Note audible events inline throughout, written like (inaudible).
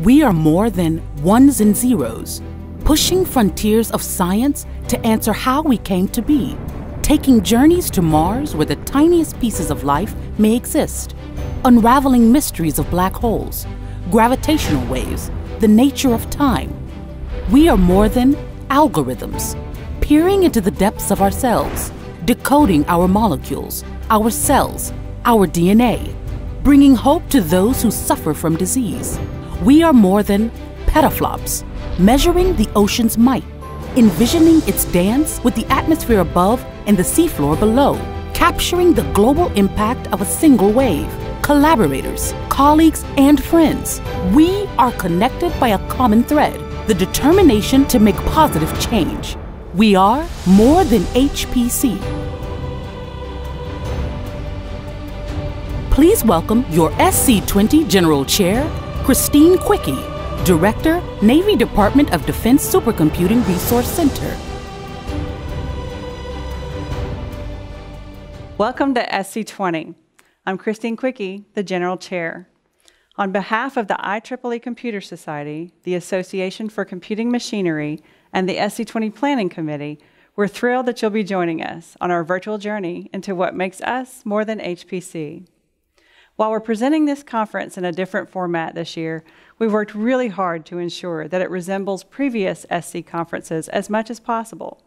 We are more than ones and zeros, pushing frontiers of science to answer how we came to be, taking journeys to Mars where the tiniest pieces of life may exist, unraveling mysteries of black holes, gravitational waves, the nature of time. We are more than algorithms, peering into the depths of ourselves, decoding our molecules, our cells, our DNA, bringing hope to those who suffer from disease. We are more than petaflops, measuring the ocean's might, envisioning its dance with the atmosphere above and the seafloor below, capturing the global impact of a single wave. Collaborators, colleagues, and friends, we are connected by a common thread the determination to make positive change. We are more than HPC. Please welcome your SC20 General Chair, Christine Cuicchi, Director, Navy Department of Defense Supercomputing Resource Center. Welcome to SC20. I'm Christine Cuicchi, the General Chair. On behalf of the IEEE Computer Society, the Association for Computing Machinery, and the SC20 Planning Committee, we're thrilled that you'll be joining us on our virtual journey into what makes us more than HPC. While we're presenting this conference in a different format this year, we've worked really hard to ensure that it resembles previous SC conferences as much as possible.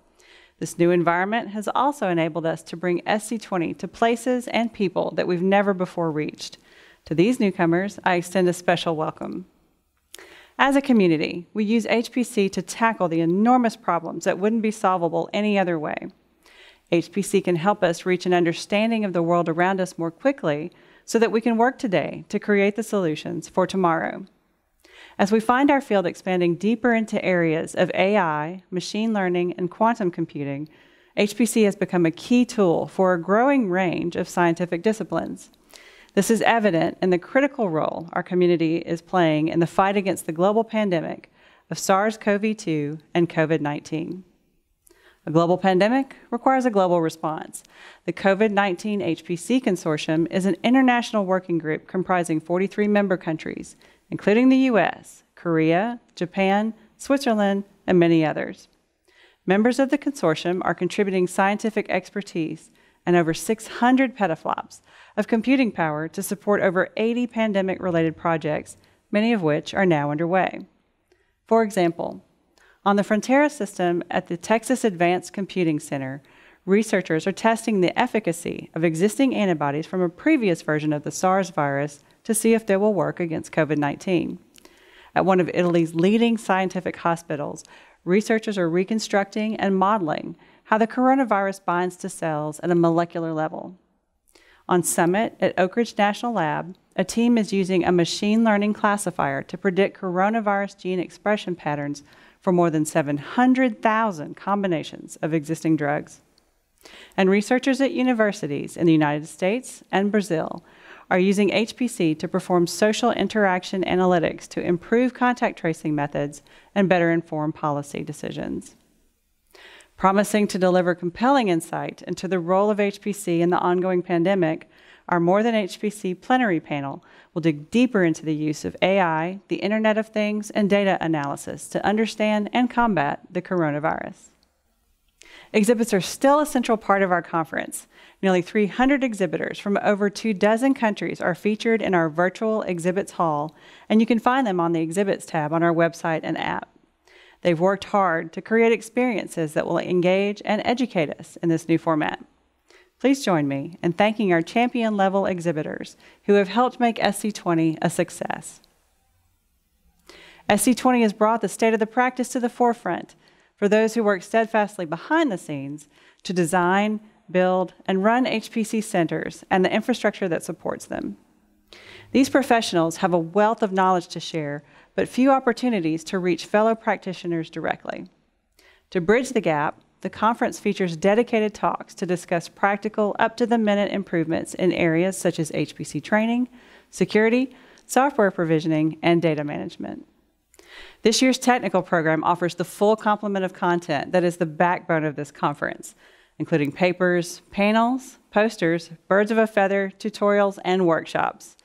This new environment has also enabled us to bring SC20 to places and people that we've never before reached. To these newcomers, I extend a special welcome. As a community, we use HPC to tackle the enormous problems that wouldn't be solvable any other way. HPC can help us reach an understanding of the world around us more quickly so that we can work today to create the solutions for tomorrow. As we find our field expanding deeper into areas of AI, machine learning, and quantum computing, HPC has become a key tool for a growing range of scientific disciplines. This is evident in the critical role our community is playing in the fight against the global pandemic of SARS CoV 2 and COVID 19. A global pandemic requires a global response. The COVID 19 HPC Consortium is an international working group comprising 43 member countries, including the US, Korea, Japan, Switzerland, and many others. Members of the consortium are contributing scientific expertise and over 600 petaflops of computing power to support over 80 pandemic related projects, many of which are now underway. For example, on the Frontera system at the Texas Advanced Computing Center, researchers are testing the efficacy of existing antibodies from a previous version of the SARS virus to see if they will work against COVID 19. At one of Italy's leading scientific hospitals, researchers are reconstructing and modeling how the coronavirus binds to cells at a molecular level. On Summit at Oak Ridge National Lab, a team is using a machine learning classifier to predict coronavirus gene expression patterns for more than 700,000 combinations of existing drugs. And researchers at universities in the United States and Brazil are using HPC to perform social interaction analytics to improve contact tracing methods and better inform policy decisions promising to deliver compelling insight into the role of HPC in the ongoing pandemic, our More Than HPC plenary panel will dig deeper into the use of AI, the Internet of Things, and data analysis to understand and combat the coronavirus. Exhibits are still a central part of our conference. Nearly 300 exhibitors from over two dozen countries are featured in our virtual exhibits hall, and you can find them on the exhibits tab on our website and app. They've worked hard to create experiences that will engage and educate us in this new format. Please join me in thanking our champion level exhibitors who have helped make SC20 a success. SC20 has brought the state of the practice to the forefront for those who work steadfastly behind the scenes to design, build, and run HPC centers and the infrastructure that supports them. These professionals have a wealth of knowledge to share but few opportunities to reach fellow practitioners directly. To bridge the gap, the conference features dedicated talks to discuss practical, up to the minute improvements in areas such as HPC training, security, software provisioning, and data management. This year's technical program offers the full complement of content that is the backbone of this conference, including papers, panels, posters, birds of a feather, tutorials, and workshops.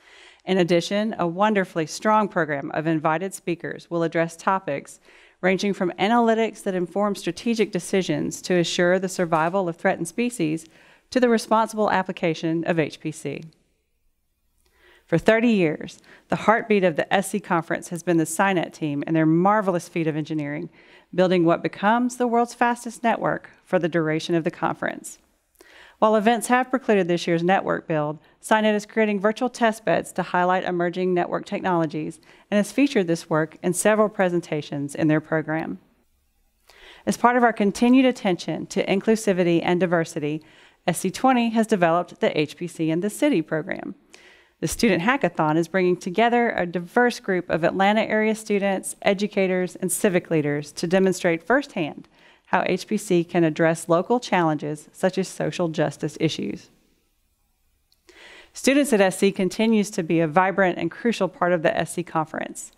In addition, a wonderfully strong program of invited speakers will address topics ranging from analytics that inform strategic decisions to assure the survival of threatened species to the responsible application of HPC. For 30 years, the heartbeat of the SC Conference has been the SciNet team and their marvelous feat of engineering, building what becomes the world's fastest network for the duration of the conference. While events have precluded this year's network build, SciNet is creating virtual test beds to highlight emerging network technologies and has featured this work in several presentations in their program. As part of our continued attention to inclusivity and diversity, SC20 has developed the HPC in the City program. The Student Hackathon is bringing together a diverse group of Atlanta area students, educators, and civic leaders to demonstrate firsthand how HPC can address local challenges such as social justice issues. Students at SC continues to be a vibrant and crucial part of the SC conference.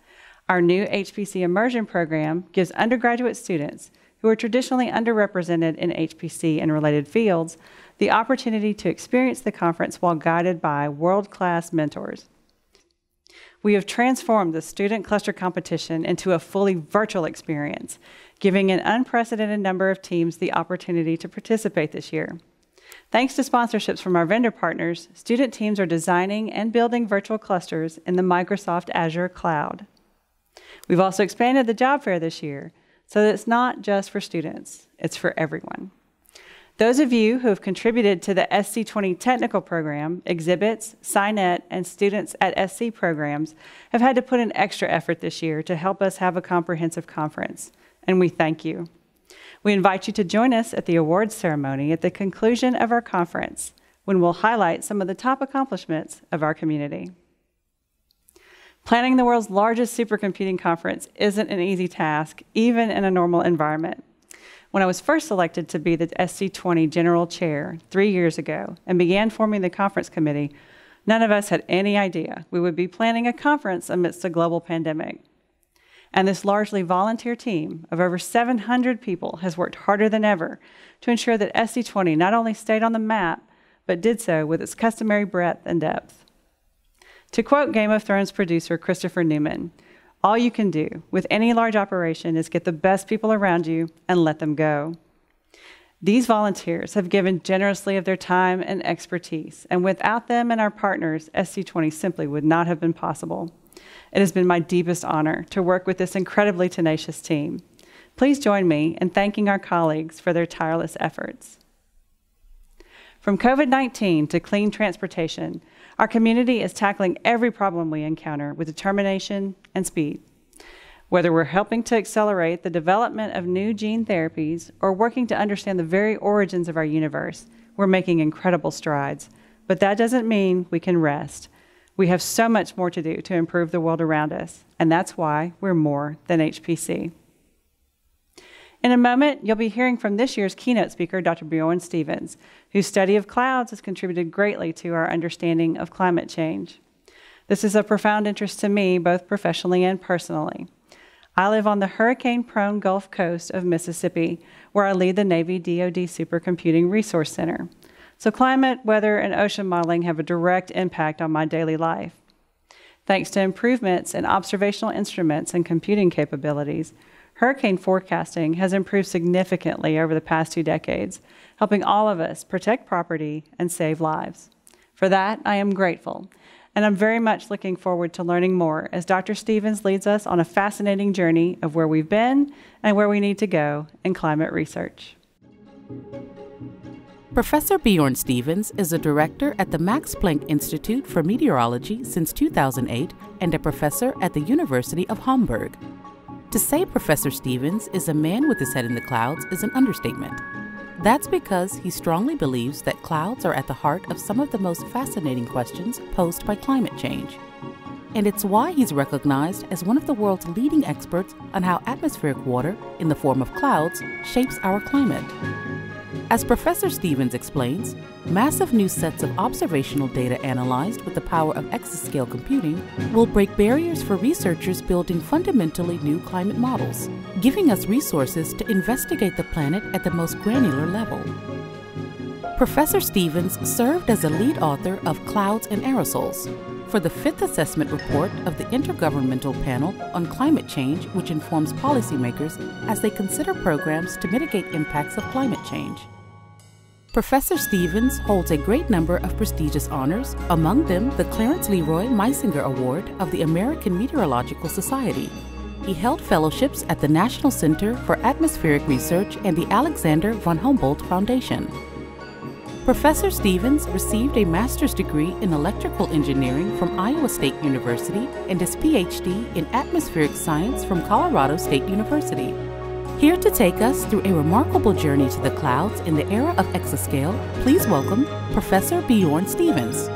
Our new HPC immersion program gives undergraduate students who are traditionally underrepresented in HPC and related fields the opportunity to experience the conference while guided by world class mentors. We have transformed the student cluster competition into a fully virtual experience, giving an unprecedented number of teams the opportunity to participate this year. Thanks to sponsorships from our vendor partners, student teams are designing and building virtual clusters in the Microsoft Azure cloud. We've also expanded the job fair this year so that it's not just for students, it's for everyone. Those of you who have contributed to the SC20 technical program, exhibits, SciNet, and students at SC programs have had to put in extra effort this year to help us have a comprehensive conference, and we thank you. We invite you to join us at the awards ceremony at the conclusion of our conference when we'll highlight some of the top accomplishments of our community. Planning the world's largest supercomputing conference isn't an easy task, even in a normal environment. When I was first selected to be the SC20 General Chair three years ago and began forming the conference committee, none of us had any idea we would be planning a conference amidst a global pandemic. And this largely volunteer team of over 700 people has worked harder than ever to ensure that SC20 not only stayed on the map, but did so with its customary breadth and depth. To quote Game of Thrones producer Christopher Newman, all you can do with any large operation is get the best people around you and let them go. These volunteers have given generously of their time and expertise, and without them and our partners, SC20 simply would not have been possible. It has been my deepest honor to work with this incredibly tenacious team. Please join me in thanking our colleagues for their tireless efforts. From COVID 19 to clean transportation, our community is tackling every problem we encounter with determination and speed. Whether we're helping to accelerate the development of new gene therapies or working to understand the very origins of our universe, we're making incredible strides. But that doesn't mean we can rest. We have so much more to do to improve the world around us, and that's why we're more than HPC. In a moment, you'll be hearing from this year's keynote speaker, Dr. Bjorn Stevens, whose study of clouds has contributed greatly to our understanding of climate change. This is of profound interest to me, both professionally and personally. I live on the hurricane prone Gulf Coast of Mississippi, where I lead the Navy DoD Supercomputing Resource Center. So, climate, weather, and ocean modeling have a direct impact on my daily life. Thanks to improvements in observational instruments and computing capabilities, Hurricane forecasting has improved significantly over the past two decades, helping all of us protect property and save lives. For that, I am grateful, and I'm very much looking forward to learning more as Dr. Stevens leads us on a fascinating journey of where we've been and where we need to go in climate research. Professor Bjorn Stevens is a director at the Max Planck Institute for Meteorology since 2008 and a professor at the University of Hamburg. To say Professor Stevens is a man with his head in the clouds is an understatement. That's because he strongly believes that clouds are at the heart of some of the most fascinating questions posed by climate change. And it's why he's recognized as one of the world's leading experts on how atmospheric water, in the form of clouds, shapes our climate. As Professor Stevens explains, massive new sets of observational data analyzed with the power of exascale computing will break barriers for researchers building fundamentally new climate models, giving us resources to investigate the planet at the most granular level. Professor Stevens served as a lead author of Clouds and Aerosols for the fifth assessment report of the Intergovernmental Panel on Climate Change, which informs policymakers as they consider programs to mitigate impacts of climate change. Professor Stevens holds a great number of prestigious honors, among them the Clarence Leroy Meisinger Award of the American Meteorological Society. He held fellowships at the National Center for Atmospheric Research and the Alexander von Humboldt Foundation. Professor Stevens received a master's degree in electrical engineering from Iowa State University and his PhD in atmospheric science from Colorado State University. Here to take us through a remarkable journey to the clouds in the era of exascale, please welcome Professor Bjorn Stevens.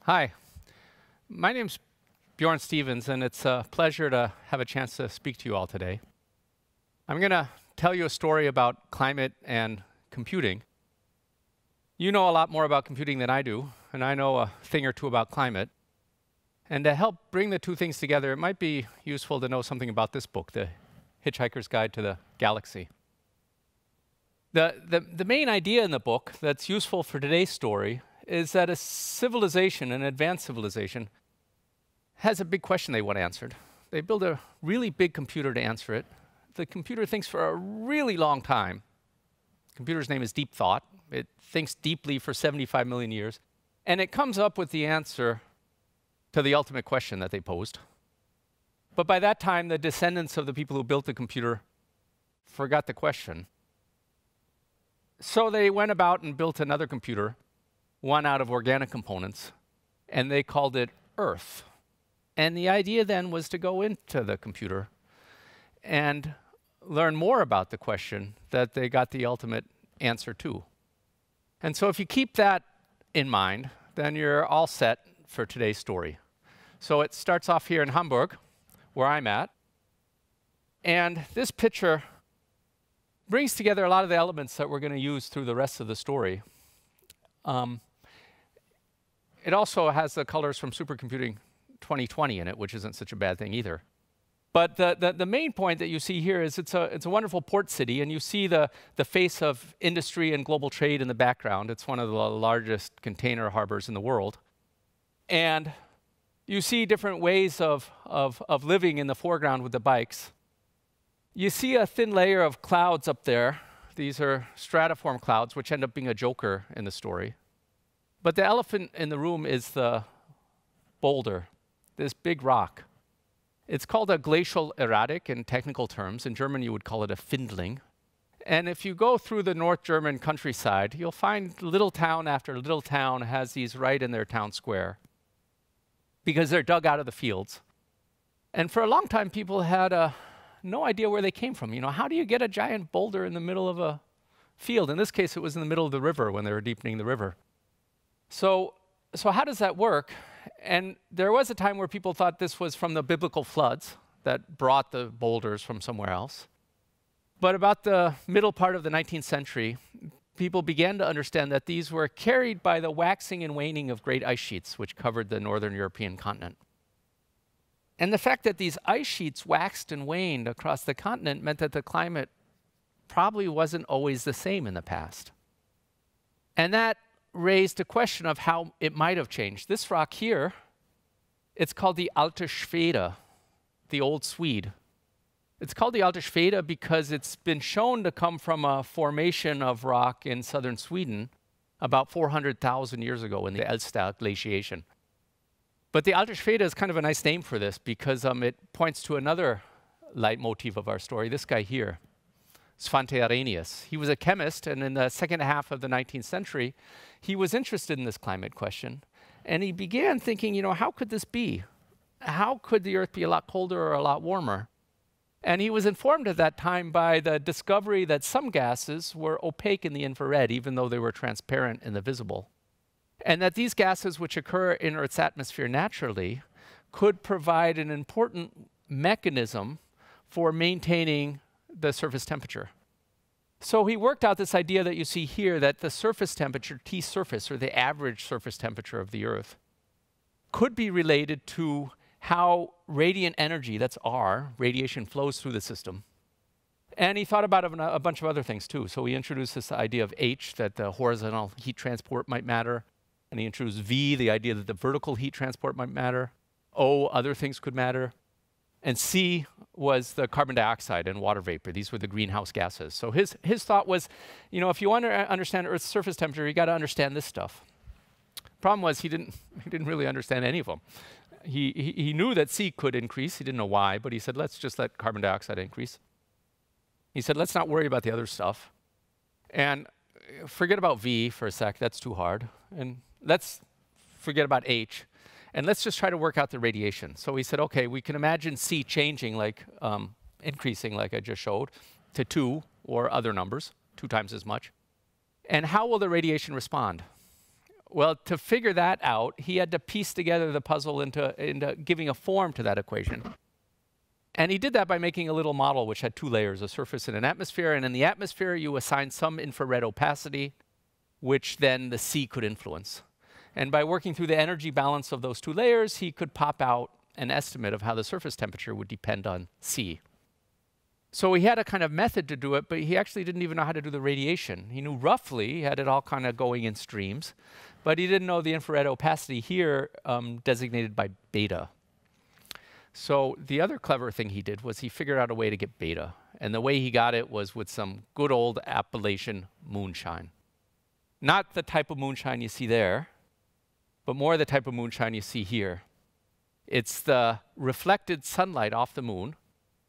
Hi, my name's Bjorn Stevens, and it's a pleasure to have a chance to speak to you all today. I'm going to tell you a story about climate and computing. You know a lot more about computing than I do, and I know a thing or two about climate. And to help bring the two things together, it might be useful to know something about this book, The Hitchhiker's Guide to the Galaxy. The, the, the main idea in the book that's useful for today's story is that a civilization, an advanced civilization, has a big question they want answered. They build a really big computer to answer it. The computer thinks for a really long time. The computer's name is Deep Thought. It thinks deeply for 75 million years. And it comes up with the answer to the ultimate question that they posed. But by that time, the descendants of the people who built the computer forgot the question. So they went about and built another computer one out of organic components, and they called it Earth. And the idea then was to go into the computer and learn more about the question that they got the ultimate answer to. And so if you keep that in mind, then you're all set for today's story. So it starts off here in Hamburg, where I'm at. And this picture brings together a lot of the elements that we're going to use through the rest of the story. Um, it also has the colors from Supercomputing 2020 in it, which isn't such a bad thing either. But the, the, the, main point that you see here is it's a, it's a wonderful port city, and you see the, the face of industry and global trade in the background. It's one of the largest container harbors in the world. And you see different ways of, of, of living in the foreground with the bikes. You see a thin layer of clouds up there. These are stratiform clouds, which end up being a joker in the story. But the elephant in the room is the boulder, this big rock. It's called a glacial erratic in technical terms. In German, you would call it a Findling. And if you go through the North German countryside, you'll find little town after little town has these right in their town square because they're dug out of the fields. And for a long time, people had uh, no idea where they came from. You know, how do you get a giant boulder in the middle of a field? In this case, it was in the middle of the river when they were deepening the river. So, so how does that work? And there was a time where people thought this was from the biblical floods that brought the boulders from somewhere else. But about the middle part of the 19th century, people began to understand that these were carried by the waxing and waning of great ice sheets, which covered the northern European continent. And the fact that these ice sheets waxed and waned across the continent meant that the climate probably wasn't always the same in the past. And that raised a question of how it might have changed. This rock here, it's called the Alte Schwede, the Old Swede. It's called the Alte Schwede because it's been shown to come from a formation of rock in southern Sweden about 400,000 years ago in the Elster glaciation. But the Alte Schwede is kind of a nice name for this because um, it points to another leitmotif of our story, this guy here. Svante Arrhenius. He was a chemist, and in the second half of the 19th century, he was interested in this climate question. And he began thinking, you know, how could this be? How could the Earth be a lot colder or a lot warmer? And he was informed at that time by the discovery that some gases were opaque in the infrared, even though they were transparent in the visible. And that these gases, which occur in Earth's atmosphere naturally, could provide an important mechanism for maintaining the surface temperature. So he worked out this idea that you see here that the surface temperature, T surface, or the average surface temperature of the Earth, could be related to how radiant energy, that's R, radiation flows through the system. And he thought about a, bunch of other things too. So he introduced this idea of H, that the horizontal heat transport might matter. And he introduced V, the idea that the vertical heat transport might matter. O, other things could matter. And C was the carbon dioxide and water vapor. These were the greenhouse gases. So his, his thought was, you know, if you want to understand Earth's surface temperature, you got to understand this stuff. Problem was he didn't, (laughs) he didn't really understand any of them. He, he, he knew that C could increase. He didn't know why, but he said, let's just let carbon dioxide increase. He said, let's not worry about the other stuff. And uh, forget about V for a sec, that's too hard. And let's forget about H. And let's just try to work out the radiation. So he said, okay, we can imagine C changing, like um, increasing, like I just showed, to 2 or other numbers, two times as much. And how will the radiation respond? Well, to figure that out, he had to piece together the puzzle into, into giving a form to that equation. And he did that by making a little model which had two layers, a surface and an atmosphere. And in the atmosphere, you assign some infrared opacity, which then the C could influence. And by working through the energy balance of those two layers, he could pop out an estimate of how the surface temperature would depend on C. So he had a kind of method to do it, but he actually didn't even know how to do the radiation. He knew roughly, he had it all kind of going in streams, but he didn't know the infrared opacity here um, designated by beta. So the other clever thing he did was he figured out a way to get beta. And the way he got it was with some good old Appalachian moonshine. Not the type of moonshine you see there, but more the type of moonshine you see here. It's the reflected sunlight off the moon,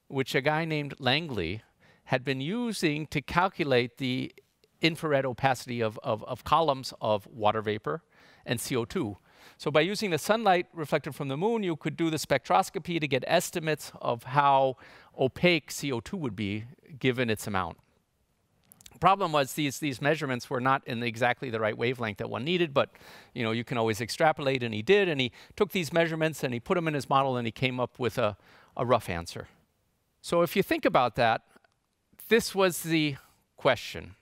which a guy named Langley had been using to calculate the infrared opacity of, of, of columns of water vapor and CO2 so by using the sunlight reflected from the moon, you could do the spectroscopy to get estimates of how opaque CO2 would be given its amount. Problem was these, these measurements were not in exactly the right wavelength that one needed, but you know, you can always extrapolate, and he did, and he took these measurements and he put them in his model and he came up with a, a rough answer. So if you think about that, this was the question.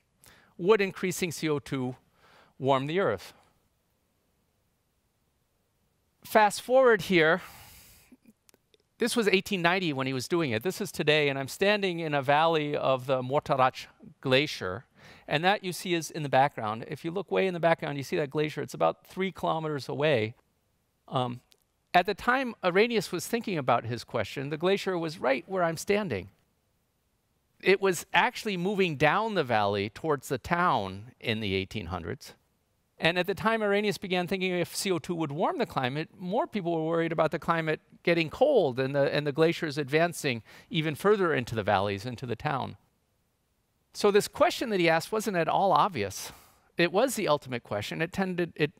Would increasing CO2 warm the Earth? fast forward here, this was 1890 when he was doing it. This is today, and I'm standing in a valley of the Morteratsch Glacier. And that you see is in the background. If you look way in the background, you see that glacier. It's about three kilometers away. Um, at the time Arrhenius was thinking about his question, the glacier was right where I'm standing. It was actually moving down the valley towards the town in the 1800s. And at the time Arrhenius began thinking if CO2 would warm the climate, more people were worried about the climate getting cold and the, and the glaciers advancing even further into the valleys, into the town. So this question that he asked wasn't at all obvious. It was the ultimate question. It tended, it,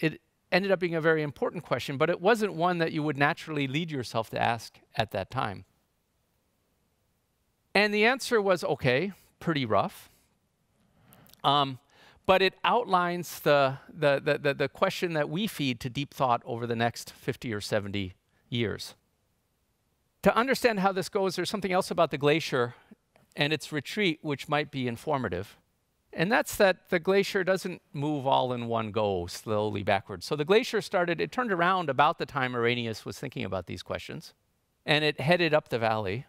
it ended up being a very important question, but it wasn't one that you would naturally lead yourself to ask at that time. And the answer was okay, pretty rough. Um, but it outlines the, the, the, the, question that we feed to deep thought over the next 50 or 70 years. To understand how this goes, there's something else about the glacier and its retreat which might be informative. And that's that the glacier doesn't move all in one go slowly backwards. So the glacier started, it turned around about the time Arrhenius was thinking about these questions, and it headed up the valley.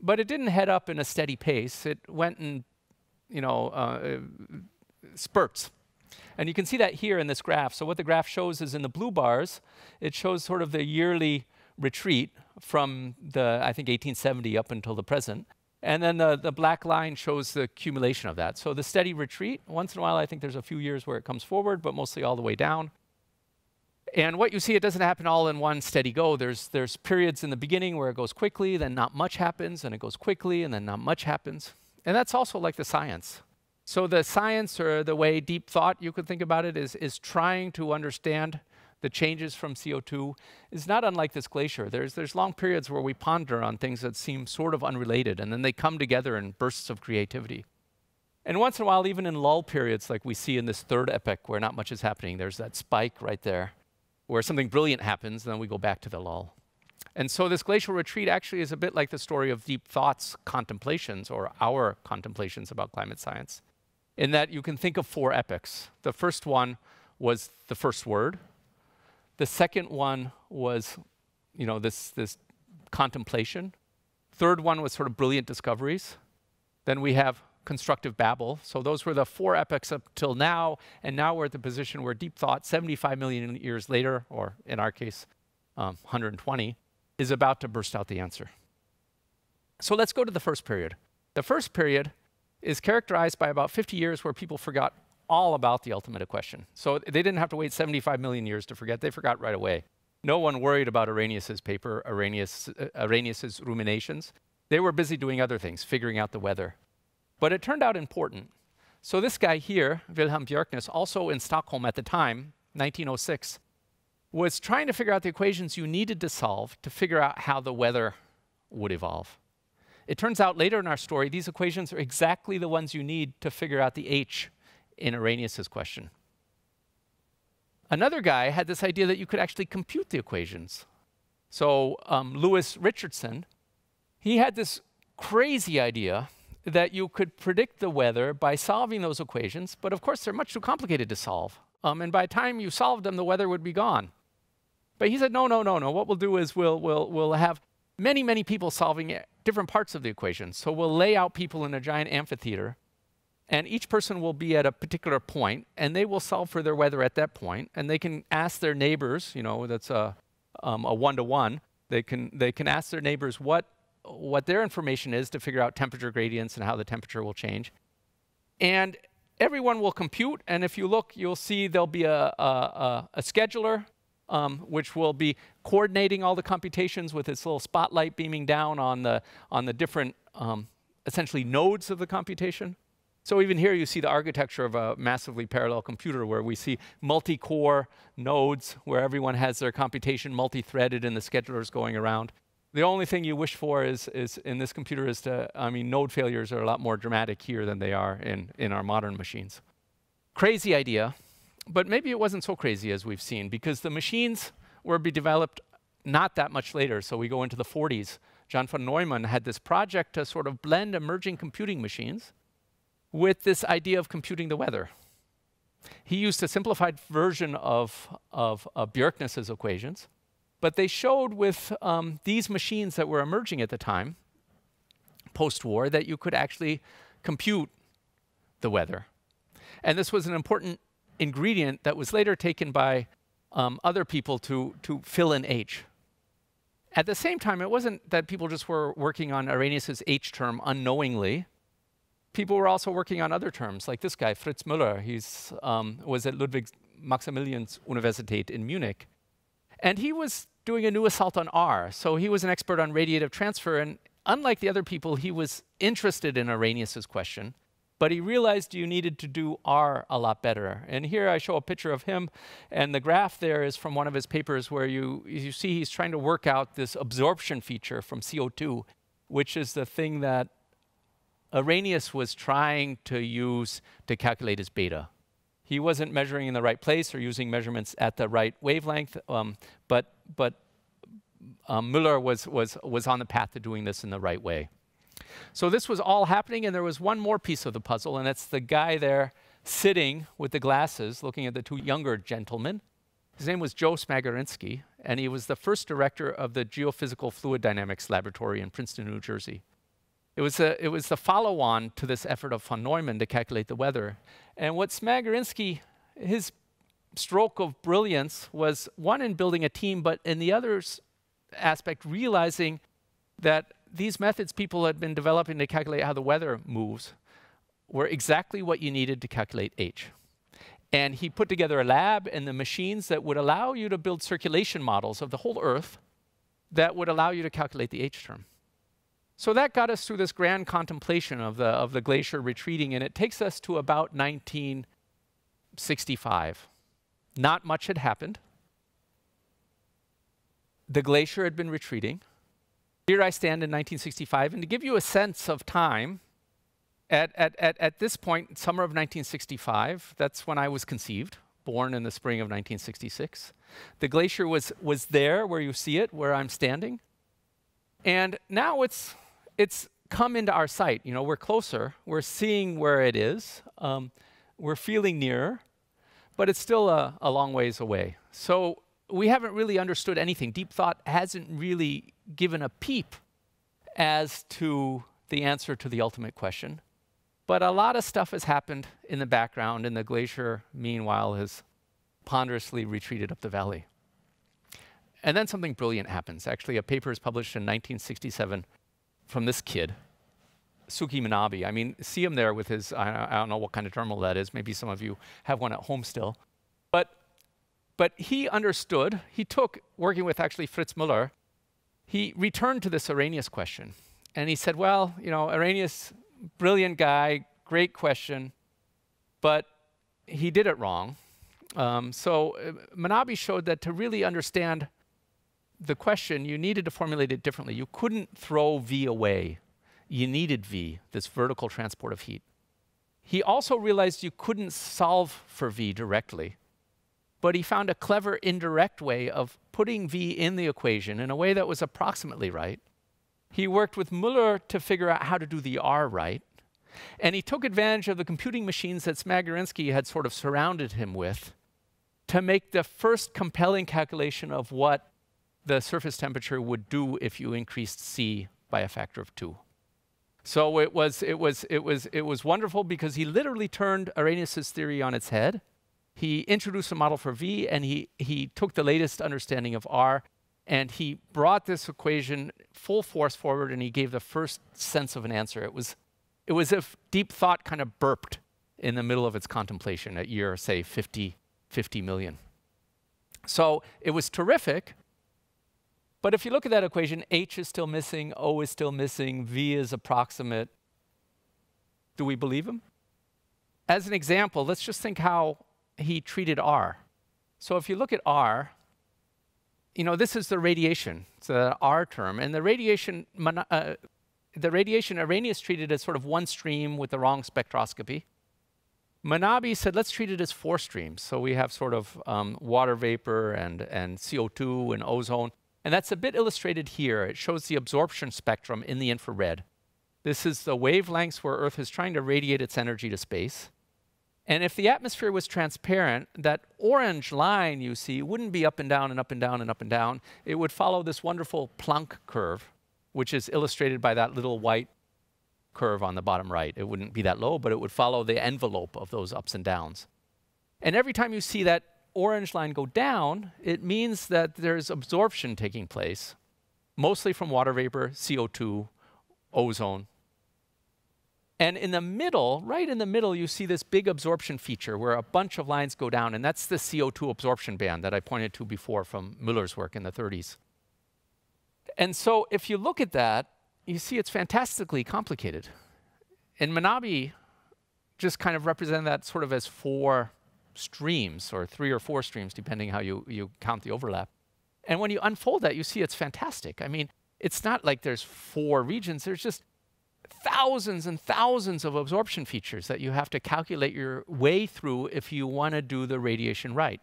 But it didn't head up in a steady pace. It went and, you know, uh, spurts. And you can see that here in this graph. So what the graph shows is in the blue bars, it shows sort of the yearly retreat from the, I think, 1870 up until the present. And then the, the black line shows the accumulation of that. So the steady retreat, once in a while, I think there's a few years where it comes forward, but mostly all the way down. And what you see, it doesn't happen all in one steady go. There's, there's periods in the beginning where it goes quickly, then not much happens, and it goes quickly, and then not much happens. And that's also like the science. So the science or the way deep thought you could think about it is, is trying to understand the changes from CO2 is not unlike this glacier. There's, there's long periods where we ponder on things that seem sort of unrelated, and then they come together in bursts of creativity. And once in a while, even in lull periods, like we see in this third epoch where not much is happening, there's that spike right there where something brilliant happens, and then we go back to the lull. And so this glacial retreat actually is a bit like the story of deep thoughts contemplations or our contemplations about climate science, in that you can think of four epochs. The first one was the first word. The second one was, you know, this, this contemplation. Third one was sort of brilliant discoveries. Then we have constructive babble. So those were the four epochs up till now, and now we're at the position where deep thought, 75 million years later, or in our case, um, 120, is about to burst out the answer. So let's go to the first period. The first period is characterized by about 50 years where people forgot all about the ultimate question. So they didn't have to wait 75 million years to forget, they forgot right away. No one worried about Arrhenius's paper, Arrhenius, uh, Arrhenius's ruminations. They were busy doing other things, figuring out the weather. But it turned out important. So this guy here, Wilhelm Bjerknes, also in Stockholm at the time, 1906, was trying to figure out the equations you needed to solve to figure out how the weather would evolve. It turns out later in our story, these equations are exactly the ones you need to figure out the H in Arrhenius's question. Another guy had this idea that you could actually compute the equations. So um, Lewis Richardson, he had this crazy idea that you could predict the weather by solving those equations, but of course they're much too complicated to solve. Um, and by the time you solved them, the weather would be gone. But he said, no, no, no, no. What we'll do is we'll, we'll, we'll have many, many people solving different parts of the equation. So we'll lay out people in a giant amphitheater, and each person will be at a particular point, and they will solve for their weather at that point, and they can ask their neighbors, you know, that's a, um, a one-to-one, they can, they can ask their neighbors what, what their information is to figure out temperature gradients and how the temperature will change. And everyone will compute, and if you look, you'll see there'll be a, a, a scheduler um, which will be coordinating all the computations with its little spotlight beaming down on the, on the different, um, essentially, nodes of the computation. So even here you see the architecture of a massively parallel computer where we see multi-core nodes where everyone has their computation multi-threaded and the schedulers going around. The only thing you wish for is, is in this computer is to, I mean, node failures are a lot more dramatic here than they are in, in our modern machines. Crazy idea, but maybe it wasn't so crazy as we've seen because the machines were be developed not that much later. So we go into the 40s. John von Neumann had this project to sort of blend emerging computing machines with this idea of computing the weather. He used a simplified version of, of, of Bjerknes's equations, but they showed with um, these machines that were emerging at the time, post-war, that you could actually compute the weather. And this was an important ingredient that was later taken by um, other people to, to fill in H. At the same time, it wasn't that people just were working on Arrhenius's H term unknowingly. People were also working on other terms, like this guy, Fritz Möller. He um, was at Ludwig Maximilians Universität in Munich. And he was doing a new assault on R. So he was an expert on radiative transfer. And unlike the other people, he was interested in Arrhenius's question but he realized you needed to do R a lot better. And here I show a picture of him, and the graph there is from one of his papers where you, you see he's trying to work out this absorption feature from CO2, which is the thing that Arrhenius was trying to use to calculate his beta. He wasn't measuring in the right place or using measurements at the right wavelength, um, but, but um, Möller was, was, was on the path to doing this in the right way. So this was all happening, and there was one more piece of the puzzle, and it's the guy there sitting with the glasses looking at the two younger gentlemen. His name was Joe Smagorinsky, and he was the first director of the Geophysical Fluid Dynamics Laboratory in Princeton, New Jersey. It was, a, it was the follow-on to this effort of von Neumann to calculate the weather. And what Smagorinsky, his stroke of brilliance was one in building a team, but in the other aspect, realizing that these methods people had been developing to calculate how the weather moves were exactly what you needed to calculate H. And he put together a lab and the machines that would allow you to build circulation models of the whole Earth that would allow you to calculate the H term. So that got us through this grand contemplation of the, of the glacier retreating, and it takes us to about 1965. Not much had happened. The glacier had been retreating. Here I stand in 1965, and to give you a sense of time, at, at, at, at this point, summer of 1965, that's when I was conceived, born in the spring of 1966. The glacier was, was there where you see it, where I'm standing. And now it's, it's come into our sight. You know, we're closer, we're seeing where it is, um, we're feeling nearer, but it's still a, a long ways away. So we haven't really understood anything. Deep thought hasn't really given a peep as to the answer to the ultimate question. But a lot of stuff has happened in the background, and the glacier, meanwhile, has ponderously retreated up the valley. And then something brilliant happens. Actually, a paper is published in 1967 from this kid, Suki Manabe. I mean, see him there with his, I, don't know what kind of terminal that is. Maybe some of you have one at home still. But, but he understood, he took, working with actually Fritz Möller, he returned to this Arrhenius question. And he said, well, you know, Arrhenius, brilliant guy, great question, but he did it wrong. Um, so uh, Manabe showed that to really understand the question, you needed to formulate it differently. You couldn't throw V away. You needed V, this vertical transport of heat. He also realized you couldn't solve for V directly, but he found a clever indirect way of putting V in the equation in a way that was approximately right. He worked with Möller to figure out how to do the R right, and he took advantage of the computing machines that Smagorinsky had sort of surrounded him with to make the first compelling calculation of what the surface temperature would do if you increased C by a factor of two. So it was, it was, it was, it was wonderful because he literally turned Arrhenius's theory on its head. He introduced a model for V, and he, he took the latest understanding of R, and he brought this equation full force forward, and he gave the first sense of an answer. It was, it was if deep thought kind of burped in the middle of its contemplation at year, say, 50, 50 million. So it was terrific, but if you look at that equation, H is still missing, O is still missing, V is approximate. Do we believe him? As an example, let's just think how he treated R. So if you look at R, you know, this is the radiation, it's the R term, and the radiation, uh, the radiation Arrhenius treated as sort of one stream with the wrong spectroscopy. Manabe said, let's treat it as four streams. So we have sort of um, water vapor and, and CO2 and ozone. And that's a bit illustrated here. It shows the absorption spectrum in the infrared. This is the wavelengths where Earth is trying to radiate its energy to space. And if the atmosphere was transparent, that orange line you see wouldn't be up and down and up and down and up and down. It would follow this wonderful Planck curve, which is illustrated by that little white curve on the bottom right. It wouldn't be that low, but it would follow the envelope of those ups and downs. And every time you see that orange line go down, it means that there's absorption taking place, mostly from water vapor, CO2, ozone. And in the middle, right in the middle, you see this big absorption feature where a bunch of lines go down, and that's the CO2 absorption band that I pointed to before from Möller's work in the 30s. And so if you look at that, you see it's fantastically complicated. And Manabe just kind of represented that sort of as four streams or three or four streams, depending how you, you count the overlap. And when you unfold that, you see it's fantastic. I mean, it's not like there's four regions, there's just thousands and thousands of absorption features that you have to calculate your way through if you want to do the radiation right.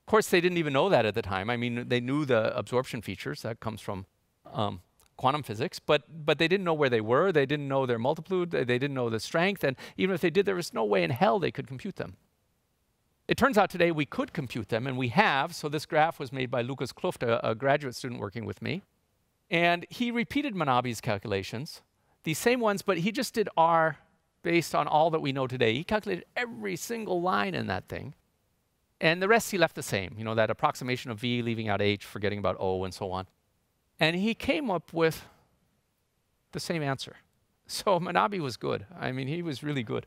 Of course, they didn't even know that at the time. I mean, they knew the absorption features, that comes from um, quantum physics, but, but they didn't know where they were, they didn't know their multiplicity, they, they didn't know the strength, and even if they did, there was no way in hell they could compute them. It turns out today we could compute them, and we have. So this graph was made by Lukas Kluft, a, a graduate student working with me. And he repeated Manabe's calculations, these same ones, but he just did R based on all that we know today. He calculated every single line in that thing. And the rest he left the same, you know, that approximation of V, leaving out H, forgetting about O, and so on. And he came up with the same answer. (laughs) So Manabe was good. I mean, he was really good.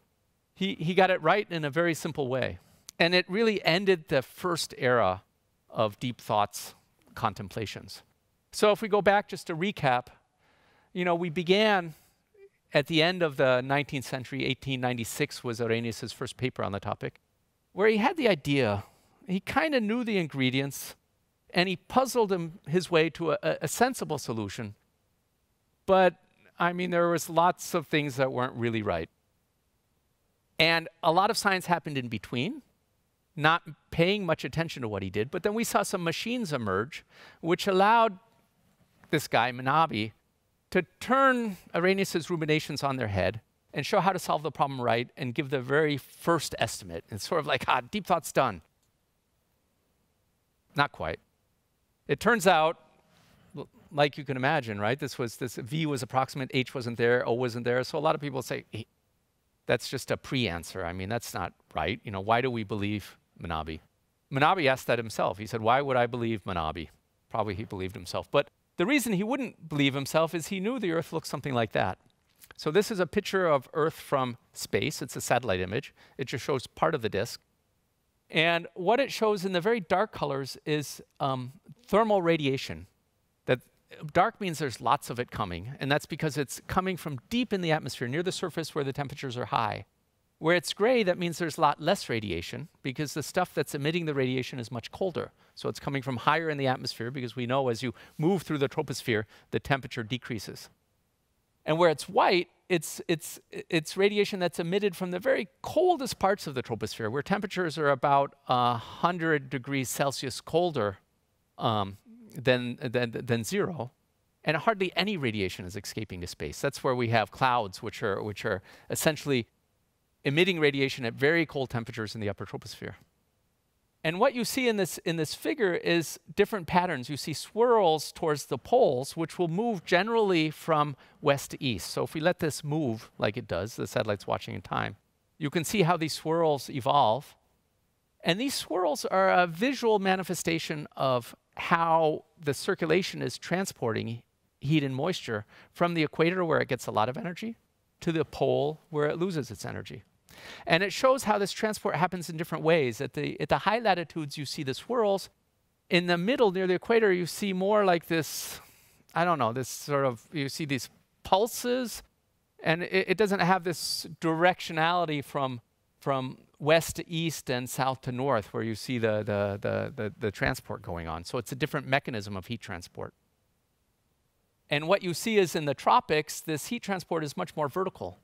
He, he got it right in a very simple way. And it really ended the first era of deep thoughts contemplations. So if we go back just to recap, you know, we began at the end of the 19th century, 1896 was Arrhenius' first paper on the topic, where he had the idea, he kind of knew the ingredients, and he puzzled him, his way to a, a sensible solution. But, I mean, there was lots of things that weren't really right. And a lot of science happened in between not paying much attention to what he did. But then we saw some machines emerge which allowed this guy, Manabe, to turn Arrhenius's ruminations on their head and show how to solve the problem right and give the very first estimate. It's sort of like, ah, deep thought's done. Not quite. It turns out, like you can imagine, right? This was this V was approximate, H wasn't there, O wasn't there. So a lot of people say hey, that's just a pre-answer. I mean, that's not right. You know, why do we believe Manabe? Manabe asked that himself. He said, "Why would I believe Manabe?" Probably he believed himself. But the reason he wouldn't believe himself is he knew the Earth looked something like that. So this is a picture of Earth from space. It's a satellite image. It just shows part of the disk. And what it shows in the very dark colors is um, thermal radiation. That dark means there's lots of it coming, and that's because it's coming from deep in the atmosphere, near the surface where the temperatures are high. Where it's gray, that means there's a lot less radiation because the stuff that's emitting the radiation is much colder. So it's coming from higher in the atmosphere because we know as you move through the troposphere, the temperature decreases. And where it's white, it's, it's, it's radiation that's emitted from the very coldest parts of the troposphere, where temperatures are about 100 degrees Celsius colder um, than, than, than zero. And hardly any radiation is escaping to space. That's where we have clouds, which are, which are essentially emitting radiation at very cold temperatures in the upper troposphere. And what you see in this, in this figure is different patterns. You see swirls towards the poles, which will move generally from west to east. So if we let this move like it does, the satellite's watching in time, you can see how these swirls evolve. And these swirls are a visual manifestation of how the circulation is transporting heat and moisture from the equator, where it gets a lot of energy, to the pole, where it loses its energy. And it shows how this transport happens in different ways. At the, at the high latitudes, you see the swirls. In the middle, near the equator, you see more like this, I don't know, this sort of, you see these pulses. And it, it doesn't have this directionality from, from west to east and south to north where you see the, the, the, the, the transport going on. So it's a different mechanism of heat transport. And what you see is in the tropics, this heat transport is much more vertical.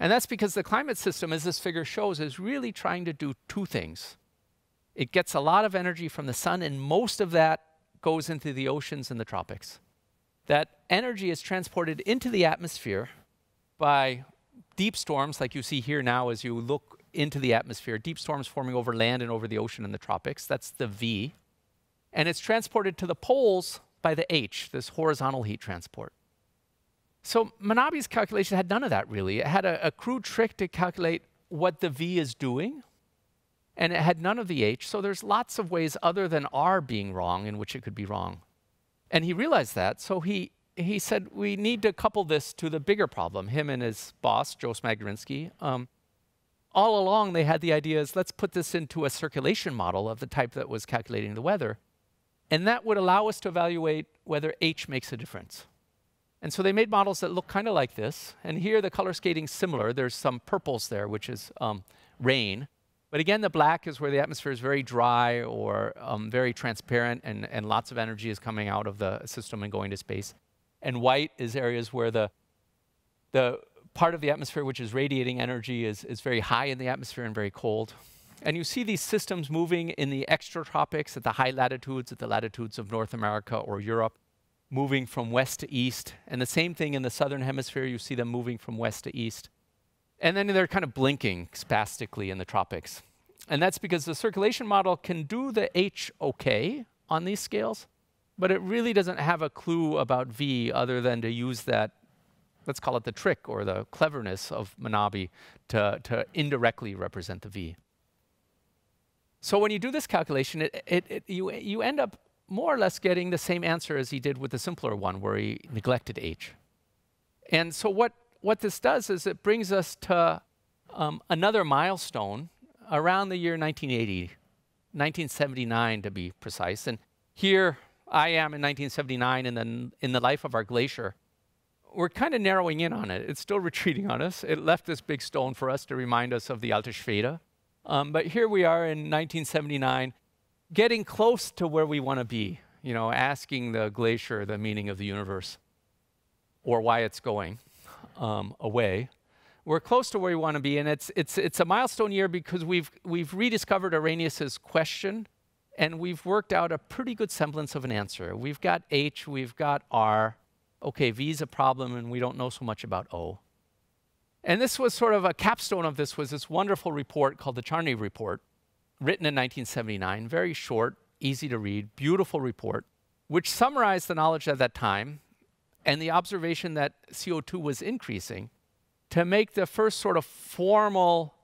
And that's because the climate system, as this figure shows, is really trying to do two things. It gets a lot of energy from the sun, and most of that goes into the oceans and the tropics. That energy is transported into the atmosphere by deep storms, like you see here now as you look into the atmosphere, deep storms forming over land and over the ocean in the tropics. That's the V. And it's transported to the poles by the H, this horizontal heat transport. So Manabe's calculation had none of that really. It had a, a crude trick to calculate what the V is doing, and it had none of the H. So there's lots of ways other than R being wrong in which it could be wrong. And he realized that, so he, he said, we need to couple this to the bigger problem. Him and his boss, Joe Smagorinsky, um, all along they had the idea is let's put this into a circulation model of the type that was calculating the weather. And that would allow us to evaluate whether H makes a difference. And so they made models that look kind of like this. And here the color skating's similar. There's some purples there, which is um, rain. But again, the black is where the atmosphere is very dry or um, very transparent and, and lots of energy is coming out of the system and going to space. And white is areas where the, the part of the atmosphere which is radiating energy is, is very high in the atmosphere and very cold. And you see these systems moving in the extratropics at the high latitudes, at the latitudes of North America or Europe moving from west to east. And the same thing in the southern hemisphere, you see them moving from west to east. And then they're kind of blinking spastically in the tropics. And that's because the circulation model can do the H okay on these scales, but it really doesn't have a clue about V other than to use that, let's call it the trick or the cleverness of Manabe to, to indirectly represent the V. So when you do this calculation, it, it, it, you, you end up more or less getting the same answer as he did with the simpler one where he neglected H. And so what, what this does is it brings us to um, another milestone around the year 1980, 1979 to be precise. And here I am in 1979 in the, in the life of our glacier. We're kind of narrowing in on it. It's still (laughs) retreating on us. It left this big stone for us to remind us of the Alte Schwede. Um, but here we are in 1979 getting close to where we want to be, you know, asking the glacier the meaning of the universe or why it's going um, away. We're close to where we want to be, and it's, it's, it's a milestone year because we've, we've rediscovered Arrhenius's question and we've worked out a pretty good semblance of an answer. We've got H, we've got R. Okay, V is a problem, and we don't know so much about O. And this was sort of a capstone of this was this wonderful report called the Charney Report, written in 1979, very short, easy to read, beautiful report, which summarized the knowledge at that time and the observation that CO2 was increasing to make the first sort of formal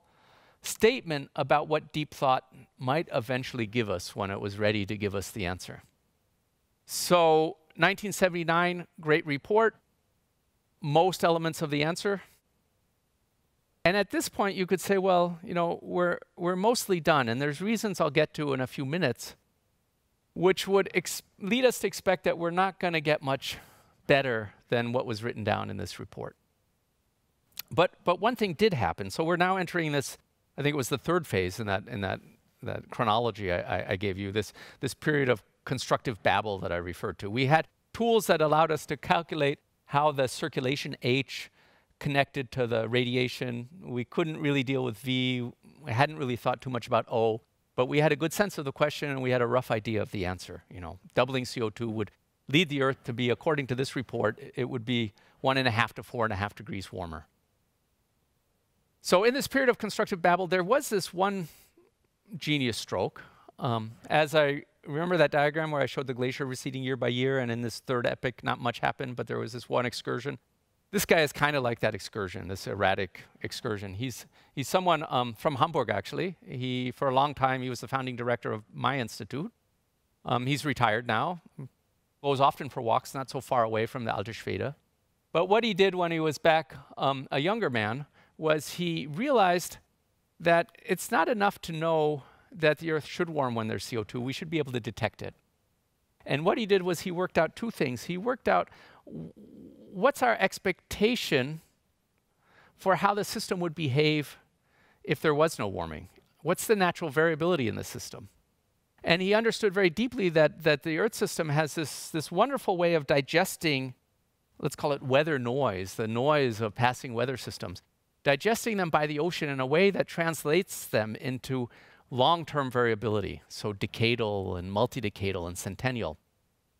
statement about what deep thought might eventually give us when it was ready to give us the answer. So 1979, great report, most elements of the answer. And at this point, you could say, well, you know, we're, we're mostly done. And there's reasons I'll get to in a few minutes, which would lead us to expect that we're not going to get much better than what was written down in this report. But, but one thing did happen. So we're now entering this I think it was the third phase in that in that that chronology I, I, I gave you. This this period of constructive babble that I referred to. We had tools that allowed us to calculate how the circulation H connected to the radiation. We couldn't really deal with V. We hadn't really thought too much about O, but we had a good sense of the question and we had a rough idea of the answer. You know, doubling CO2 would lead the Earth to be, according to this report, it would be one and a half to four and a half degrees warmer. So in this period of constructive babble, there was this one genius stroke. Um, as I remember that diagram where I showed the glacier receding year by year, and in this third epoch, not much happened, but there was this one excursion. This guy is kind of like that excursion, this erratic excursion. He's, he's someone um, from Hamburg, actually. He, for a long time, he was the founding director of my institute. Um, he's retired now, goes often for walks not so far away from the Alte Schwede. But what he did when he was back um, a younger man was he realized that it's not enough to know that the Earth should warm when there's CO2. We should be able to detect it. And what he did was he worked out two things. He worked out what's our expectation for how the system would behave if there was no warming? What's the natural variability in the system? And he understood very deeply that, that the Earth system has this, this wonderful way of digesting, let's call it weather noise, the noise of passing weather systems digesting them by the ocean in a way that translates them into long-term variability, so decadal and multi-decadal and centennial,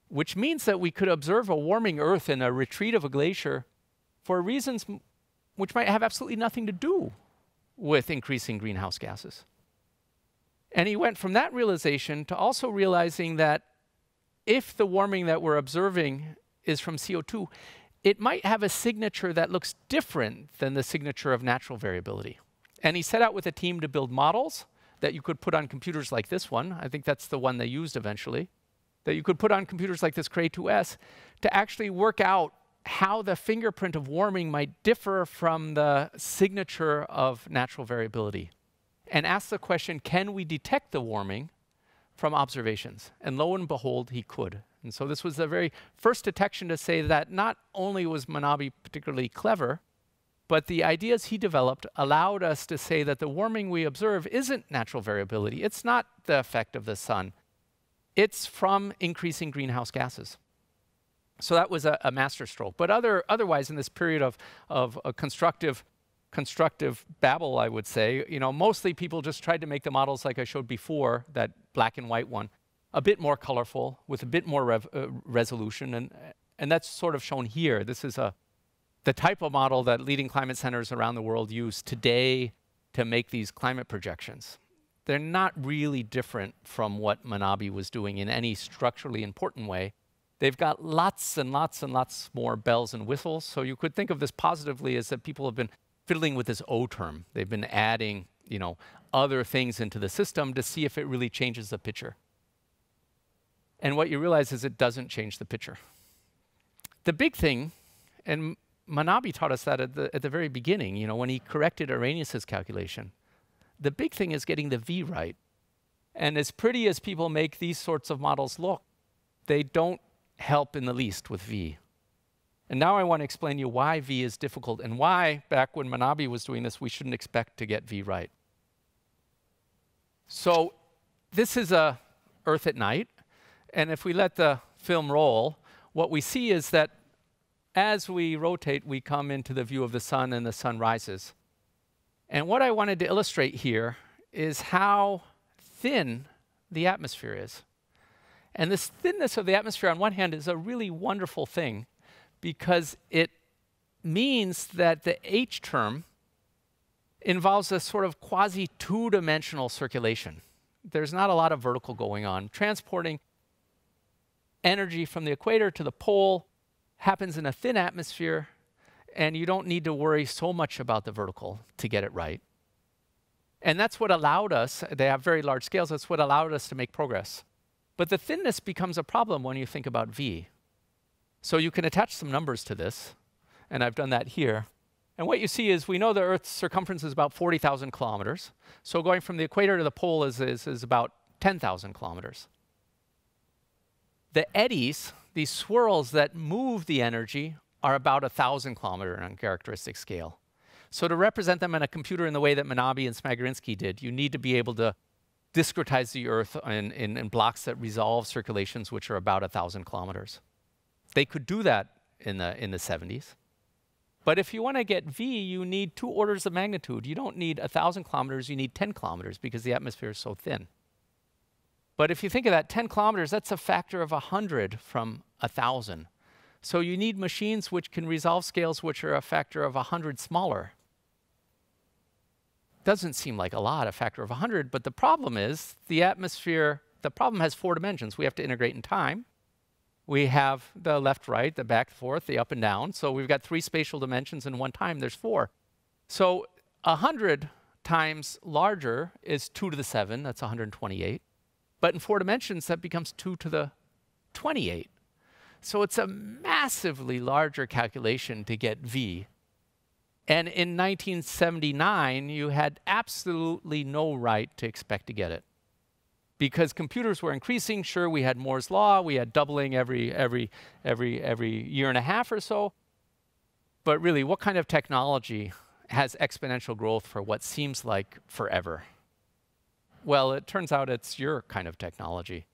which means that we could observe a warming Earth and a retreat of a glacier for reasons which might have absolutely nothing to do with increasing greenhouse gases. And he went from that realization to also realizing that if the warming that we're observing is from CO2, it might have a signature that looks different than the signature of natural variability. And he set out with a team to build models that you could put on computers like this one. I think that's the one they used eventually. That you could put on computers like this Cray 2S to actually work out how the fingerprint of warming might differ from the signature of natural variability. And ask the question, can we detect the warming from observations? And lo and behold, he could. And so this was the very first detection to say that not only was Manabe particularly clever, but the ideas he developed allowed us to say that the warming we observe isn't natural variability. It's not the effect of the sun. It's from increasing greenhouse gases. So that was a, a masterstroke. But other, otherwise, in this period of, of a constructive, constructive babble, I would say, you know, mostly people just tried to make the models like I showed before, that black and white one, a bit more colorful with a bit more uh, resolution. And, and that's sort of shown here. This is a, the type of model that leading climate centers around the world use today to make these climate projections. They're not really different from what Manabe was doing in any structurally important way. They've got lots and lots and lots more bells and whistles. So you could think of this positively as that people have been fiddling with this O term. They've been adding, you know, other things into the system to see if it really changes the picture. And what you realize is it doesn't change the picture. The big thing, and Manabe taught us that at the, at the very beginning, you know, when he corrected Arrhenius's calculation, the big thing is getting the V right. And as pretty as people make these sorts of models look, they don't help in the least with V. And now I want to explain to you why V is difficult and why, back when Manabe was doing this, we shouldn't expect to get V right. So this is a Earth at night. And if we let the film roll, what we see is that as we rotate, we come into the view of the sun and the sun rises. And what I wanted to illustrate here is how thin the atmosphere is. And this thinness of the atmosphere, on one hand, is a really wonderful thing because it means that the H term involves a sort of quasi two dimensional circulation. There's not a lot of vertical going on. Transporting energy from the equator to the pole happens in a thin atmosphere, and you don't need to worry so much about the vertical to get it right. And that's what allowed us, they have very large scales, that's what allowed us to make progress. But the thinness becomes a problem when you think about V. So you can attach some numbers to this, and I've done that here. And what you see is we know the Earth's circumference is about 40,000 kilometers. So going from the equator to the pole is, is, is about 10,000 kilometers. The eddies, these swirls that move the energy, are about a 1,000 kilometer on characteristic scale. So to represent them in a computer in the way that Manabe and Smagorinsky did, you need to be able to discretize the Earth in, in, in blocks that resolve circulations which are about a 1,000 kilometers. They could do that in the, in the 70s. But if you want to get V, you need two orders of magnitude. You don't need 1,000 kilometers, you need 10 kilometers because the atmosphere is so thin. But if you think of that, 10 kilometers, that's a factor of 100 from 1,000. So you need machines which can resolve scales which are a factor of 100 smaller. Doesn't seem like a lot, a factor of 100, but the problem is the atmosphere, the problem has four dimensions. We have to integrate in time we have the left, right, the back, forth, the up and down. So we've got three spatial dimensions in one time. There's four. So 100 times larger is 2 to the 7. That's 128. But in four dimensions, that becomes 2 to the 28. So it's a massively larger calculation to get V. And in 1979, you had absolutely no right to expect to get it because computers were increasing. Sure, we had Moore's law, we had doubling every every every every year and a half or so. But really, what kind of technology has exponential growth for what seems like forever? Well, it turns out it's your kind of technology.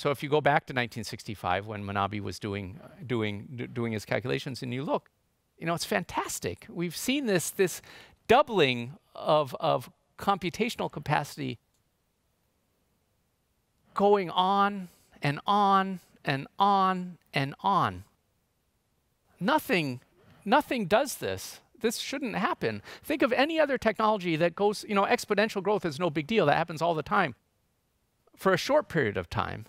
So if you go back to 1965 when Manabe was doing doing doing his calculations and you look, you know, it's fantastic. We've seen this this doubling of of computational capacity going on and on and on and on. Nothing, nothing does this. This shouldn't happen. Think of any other technology that goes, you know, exponential growth is no big deal. That happens all the time for a short period of time.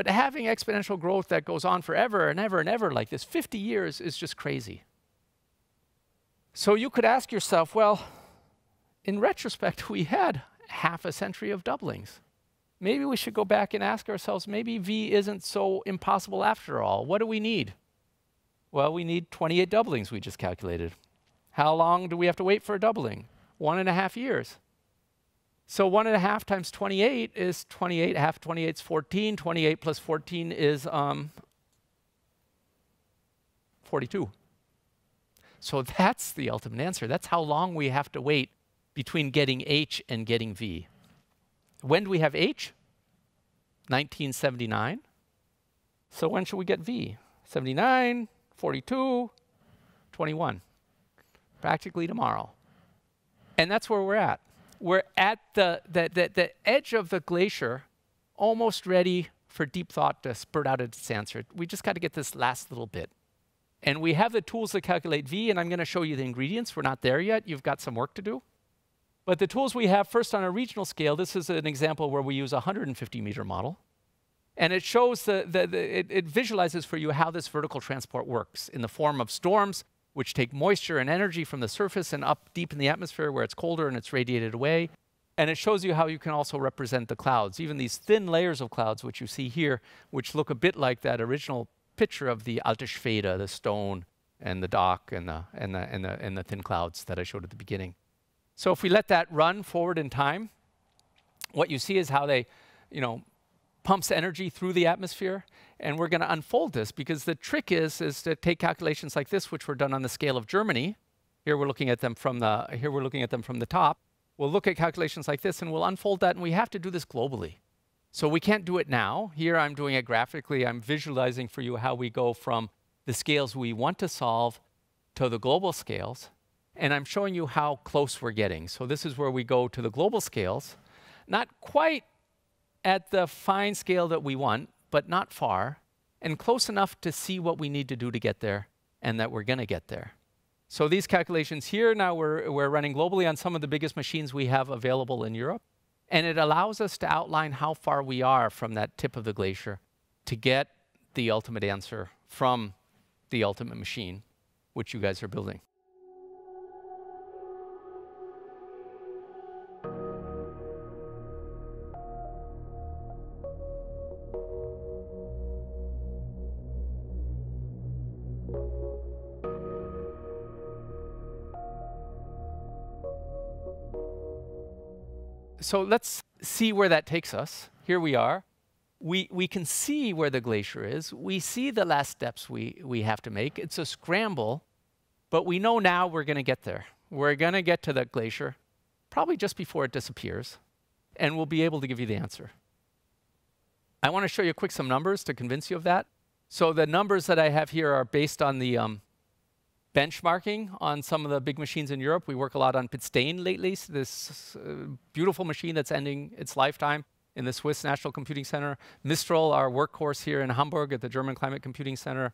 But having exponential growth that goes on forever and ever and ever like this, 50 years, is just crazy. So you could ask yourself, well, in retrospect, we had half a century of doublings maybe we should go back and ask ourselves maybe V isn't so impossible after all. What do we need? Well, we need 28 doublings we just calculated. How long do we have to wait for a doubling? One and a half years. So one and a half times 28 is 28. Half 28 is 14. 28 plus 14 is um, 42. So (laughs) that's the ultimate answer. That's how long we have to wait between getting H and getting V. When do we have H? 1979. So when should we get V? 79, 42, 21. Practically tomorrow. And that's where we're at. We're at the, the, the, the edge of the glacier, almost ready for deep thought to spurt out its answer. We just got to get this last little bit. And we have the tools to calculate V, and I'm going to show you the ingredients. We're not there yet. You've got some work to do. But the tools we have first on a regional scale, this is an example where we use a 150 meter model. And it shows, the, the, the it, it visualizes for you how this vertical transport works in the form of storms, which take moisture and energy from the surface and up deep in the atmosphere where it's colder and it's radiated away. And it shows you how you can also represent the clouds, even these thin layers of clouds, which you see here, which look a bit like that original picture of the Alte Schwede, the stone and the dock and the, and, the, and, the, and the thin clouds that I showed at the beginning. So if we let that run forward in time, what you see is how they, you know, pumps energy through the atmosphere. And we're going to unfold this because the trick is, is to take calculations like this, which were done on the scale of Germany. Here we're looking at them from the, here we're looking at them from the top. We'll look at calculations like this and we'll unfold that and we have to do this globally. So we can't do it now. Here I'm doing it graphically. I'm visualizing for you how we go from the scales we want to solve to the global scales and I'm showing you how close we're getting. So this is where we go to the global scales. Not quite at the fine scale that we want, but not far, and close enough to see what we need to do to get there and that we're going to get there. So these calculations here, now we're, we're running globally on some of the biggest machines we have available in Europe. And it allows us to outline how far we are from that tip of the glacier to get the ultimate answer from the ultimate machine, which you guys are building. So let's see where that takes us. Here we are. We, we can see where the glacier is. We see the last steps we, we have to make. It's a scramble, but we know now we're going to get there. We're going to get to that glacier, probably just before it disappears, and we'll be able to give you the answer. I want to show you quick some numbers to convince you of that. So the numbers that I have here are based on the um, benchmarking on some of the big machines in Europe. We work a lot on Piz Daint lately, so this uh, beautiful machine that's ending its lifetime in the Swiss National Computing Center. Mistral, our workhorse here in Hamburg at the German Climate Computing Center.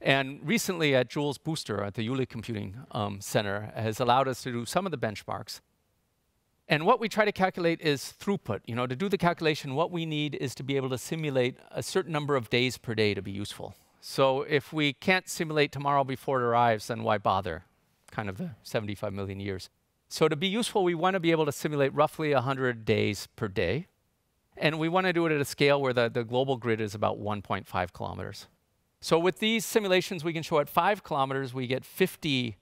And recently at JUWELS Booster at the Jülich Computing um, Center has allowed us to do some of the benchmarks. And what we try to calculate is throughput. You know, to do the calculation, what we need is to be able to simulate a certain number of days per day to be useful. So if we can't simulate tomorrow before it arrives, then why bother? Kind of the 75 million years. So to be useful, we want to be able to simulate roughly 100 days per day. And we want to do it at a scale where the, the global grid is about 1.5 kilometers. So with these simulations, we can show at 5 kilometers, we get 50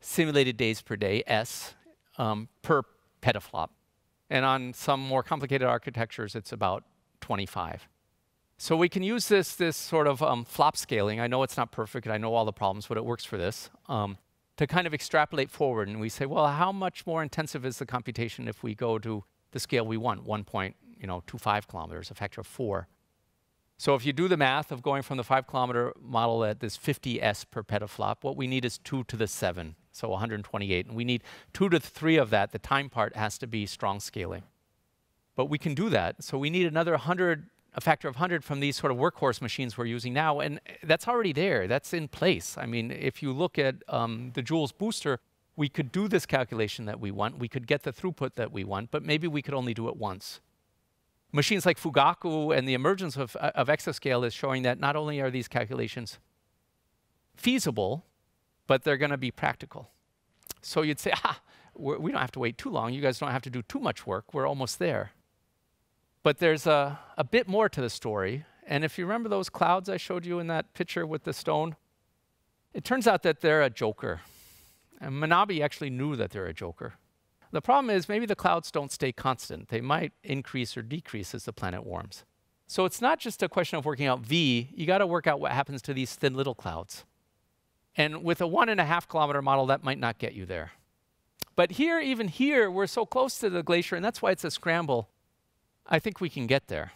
simulated days per day, S, um, per petaflop. And on some more complicated architectures, it's about 25. So we can use this, this sort of um, flop scaling. I know it's not perfect, I know all the problems, but it works for this, um, to kind of extrapolate forward. And we say, well, how much more intensive is the computation if we go to the scale we want, 1.25 you know, kilometers, a factor of four. So if you do the math of going from the five kilometer model at this 50 S per petaflop, what we need is two to the seven, so 128. And we need two to three of that. The time part has to be strong scaling. But we can do that. So we need another 100 a factor of 100 from these sort of workhorse machines we're using now, and that's already there. That's in place. I mean, if you look at um, the JUWELS booster, we could do this calculation that we want. We could get the throughput that we want, but maybe we could only do it once. Machines like Fugaku and the emergence of, uh, of exascale is showing that not only are these calculations feasible, but they're going to be practical. So you'd say, ah, we don't have to wait too long. You guys don't have to do too much work. We're almost there. But there's a, a bit more to the story. And if you remember those clouds I showed you in that picture with the stone, it turns out that they're a joker. And Manabe actually knew that they're a joker. The problem is maybe the clouds don't stay constant. They might increase or decrease as the planet warms. So it's not just a question of working out V, you got to work out what happens to these thin little clouds. And with a one and a half kilometer model, that might not get you there. But here, even here, we're so close to the glacier, and that's why it's a scramble. I think we can get there.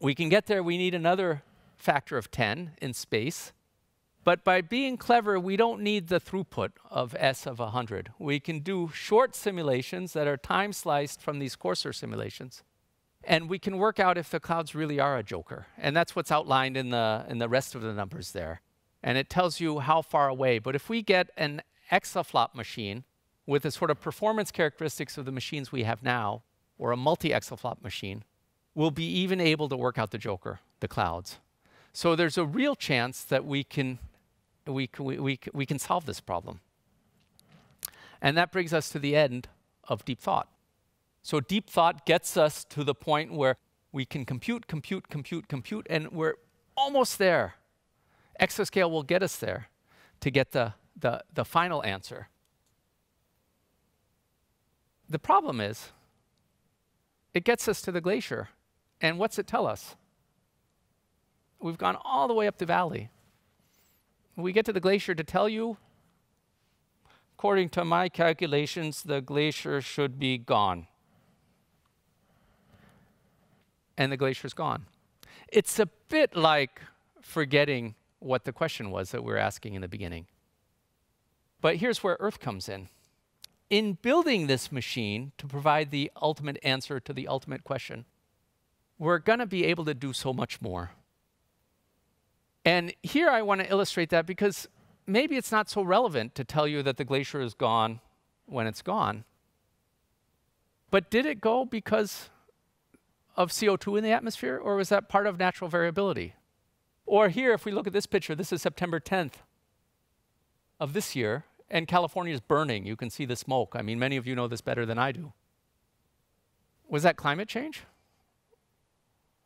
We can get there, we need another factor of 10 in space. But by being clever, we don't need the throughput of S of 100. We can do short simulations that are time sliced from these coarser simulations. And we can work out if the clouds really are a joker. And that's what's outlined in the, in the rest of the numbers there. And it tells you how far away. But if we get an exaflop machine with the sort of performance characteristics of the machines we have now, or a multi-exaflop machine will be even able to work out the joker, the clouds. So there's a real chance that we can, we, we, we, we can solve this problem. And that brings us to the end of deep thought. So deep thought gets us to the point where we can compute, compute, compute, compute, and we're almost there. Exascale will get us there to get the, the, the final answer. The problem is it gets us to the glacier. And what's it tell us? We've gone all the way up the valley. We get to the glacier to tell you, according to my calculations, the glacier should be gone. And the glacier's gone. It's a bit like forgetting what the question was that we were asking in the beginning. But here's where Earth comes in in building this machine to provide the ultimate answer to the ultimate question, we're going to be able to do so much more. And here I want to illustrate that because maybe it's not so relevant to tell you that the glacier is gone when it's gone. But did it go because of CO2 in the atmosphere, or was that part of natural variability? Or here, if we look at this picture, this is September 10th of this year, and California is burning. You can see the smoke. I mean, many of you know this better than I do. Was that climate change?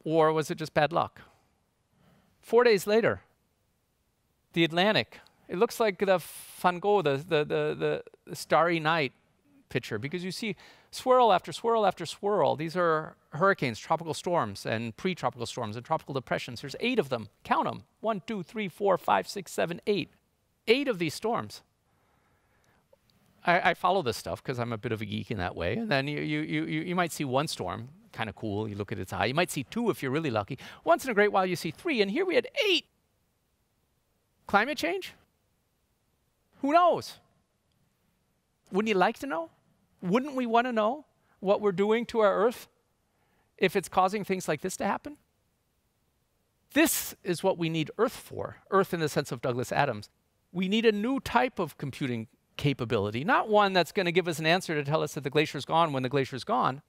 Or was it just bad luck? Four days later, the Atlantic. It looks like the Van Gogh, the, the, the, the starry night picture, because you see swirl after swirl after swirl. These are hurricanes, tropical storms, and pre tropical storms, and tropical depressions. There's eight of them. Count them one, two, three, four, five, six, seven, eight. Eight of these storms. I, I follow this stuff because I'm a bit of a geek in that way. And then you, you, you, you might see one storm, kind of cool. You look at its eye. You might see two if you're really lucky. Once in a great while, you see three. And here we had eight. Climate change? Who knows? Wouldn't you like to know? Wouldn't we want to know what we're doing to our Earth if it's causing things like this to happen? This is what we need Earth for, Earth in the sense of Douglas Adams. We need a new type of computing capability, not one that's going to give us an answer to tell us that the glacier's gone when the glacier's gone,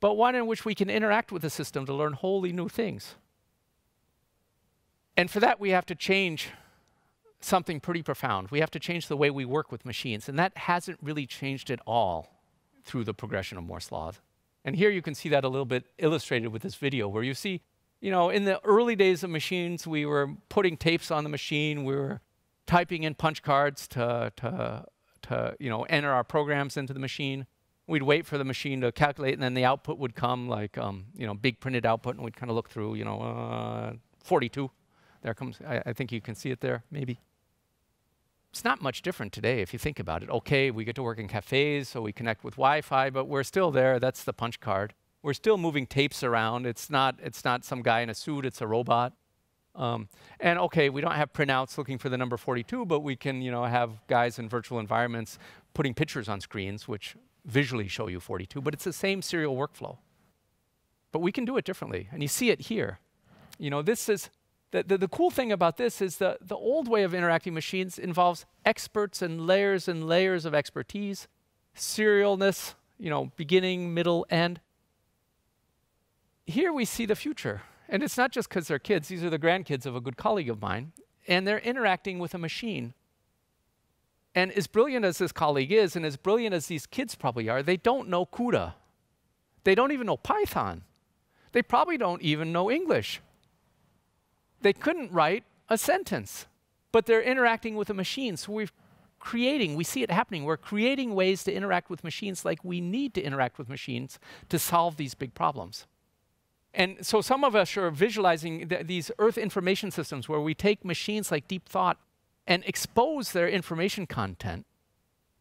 but one in which we can interact with the system to learn wholly new things. And for that, we have to change something pretty profound. We have to change the way we work with machines, and that hasn't really changed at all through the progression of Moore's law. And here you can see that a little bit illustrated with this video where you see, you know, in the early days of machines, we were putting tapes on the machine, we were typing in punch cards to, to, to you know, enter our programs into the machine. We'd wait for the machine to calculate, and then the output would come like, um, you know, big printed output, and we'd kind of look through, you know, uh, 42. There comes, I, I think you can see it there, maybe. It's not much different today if you think about it. Okay, we get to work in cafes, so we connect with Wi-Fi, but we're still there. That's the punch card. We're still moving tapes around. It's not, it's not some guy in a suit, it's a robot. Um, and okay, we don't have printouts looking for the number 42, but we can you know, have guys in virtual environments putting pictures on screens, which visually show you 42, but it's the same serial workflow. But we can do it differently, and you see it here. You know, this is the, the, the, cool thing about this is the, the old way of interacting machines involves experts and layers and layers of expertise, serialness, you know, beginning, middle, end. Here we see the future. And it's not just because they're kids, these are the grandkids of a good colleague of mine, and they're interacting with a machine. And as brilliant as this colleague is, and as brilliant as these kids probably are, they don't know CUDA. They don't even know Python. They probably don't even know English. They couldn't write a sentence, but they're interacting with a machine. So we're creating, we see it happening. We're creating ways to interact with machines like we need to interact with machines to solve these big problems. And so some of us are visualizing th these Earth information systems where we take machines like Deep Thought and expose their information content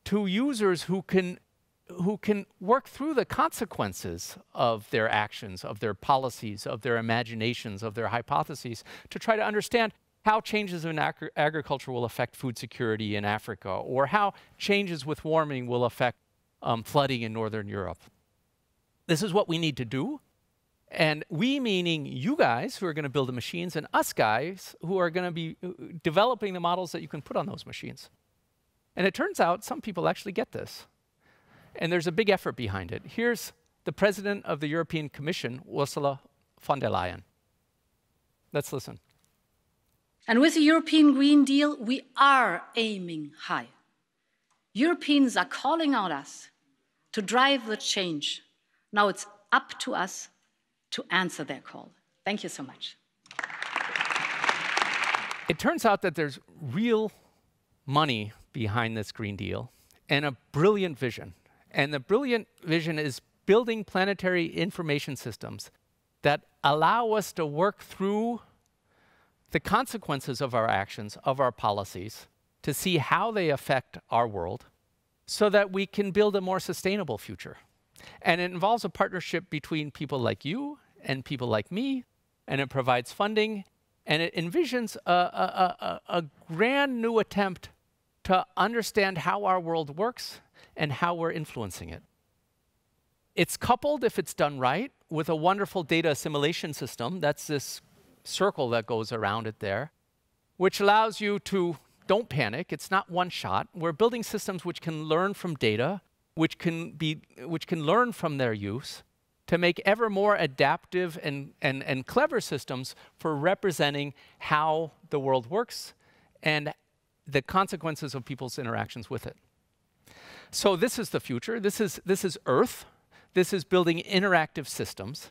to users who can who can work through the consequences of their actions, of their policies, of their imaginations, of their hypotheses, to try to understand how changes in agri agriculture will affect food security in Africa, or how changes with warming will affect um, flooding in Northern Europe. This is what we need to do. And we, meaning you guys who are going to build the machines, and us guys who are going to be uh, developing the models that you can put on those machines. And it turns out some people actually get this. And there's a big effort behind it. Here's the president of the European Commission, Ursula von der Leyen. Let's listen. And with the European Green Deal, we are aiming high. Europeans are calling on us to drive the change. Now it's up to us to answer their call. Thank you so much. It turns out that there's real money behind this Green Deal and a brilliant vision. And the brilliant vision is building planetary information systems that allow us to work through the consequences of our actions, of our policies, to see how they affect our world so that we can build a more sustainable future. And it involves a partnership between people like you and people like me, and it provides funding, and it envisions a, a, a, a grand new attempt to understand how our world works and how we're influencing it. it's coupled, if it's done right, with a wonderful data assimilation system. That's this circle that goes around it there, which allows you to don't panic. It's not one shot. We're building systems which can learn from data, which can be which can learn from their use to make ever more adaptive and, and, and clever systems for representing how the world works and the consequences of people's interactions with it. So this is the future. This is, this is Earth. This is building interactive systems.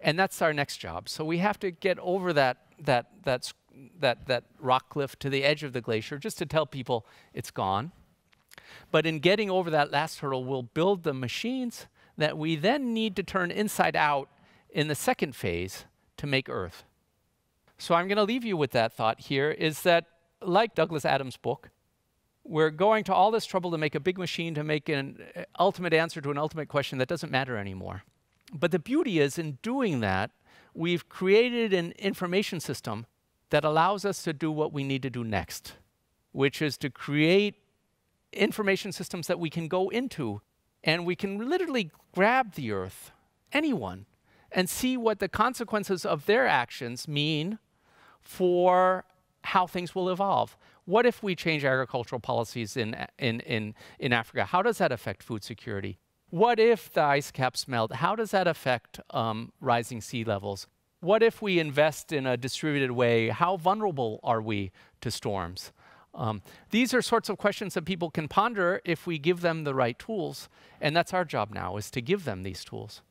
And that's our next job. So we have to get over that, that, that, that, that rock cliff to the edge of the glacier just to tell people it's gone. But in getting over that last hurdle, we'll build the machines that we then need to turn inside out in the second phase to make Earth. So I'm going to leave you with that thought here is that, like Douglas Adams' book, we're going to all this trouble to make a big machine to make an uh, ultimate answer to an ultimate question that doesn't matter anymore. But the beauty is, in doing that, we've created an information system that allows us to do what we need to do next, which is to create information systems that we can go into and we can literally grab the earth, anyone, and see what the consequences of their actions mean for how things will evolve. What if we change agricultural policies in, in, in, in Africa? How does that affect food security? What if the ice caps melt? How does that affect um, rising sea levels? What if we invest in a distributed way? How vulnerable are we to storms? Um, these are sorts of questions that people can ponder if we give them the right tools, and that's our job now, is to give them these tools.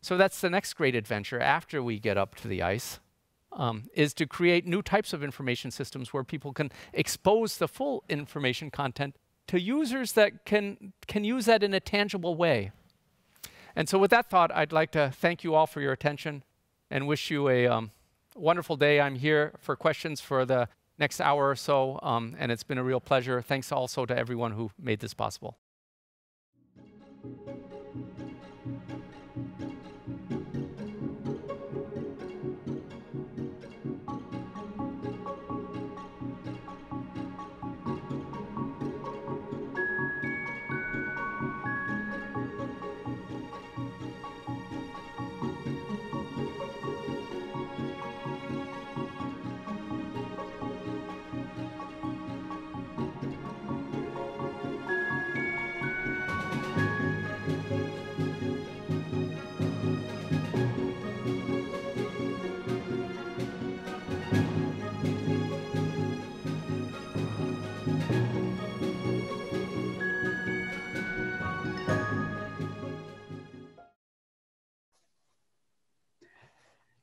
So that's the next great adventure after we get up to the ice, um, is to create new types of information systems where people can expose the full information content to users that can, can use that in a tangible way. And so with that thought, I'd like to thank you all for your attention and wish you a um, wonderful day. I'm here for questions for the next hour or so, um, and it's been a real pleasure. Thanks also to everyone who made this possible.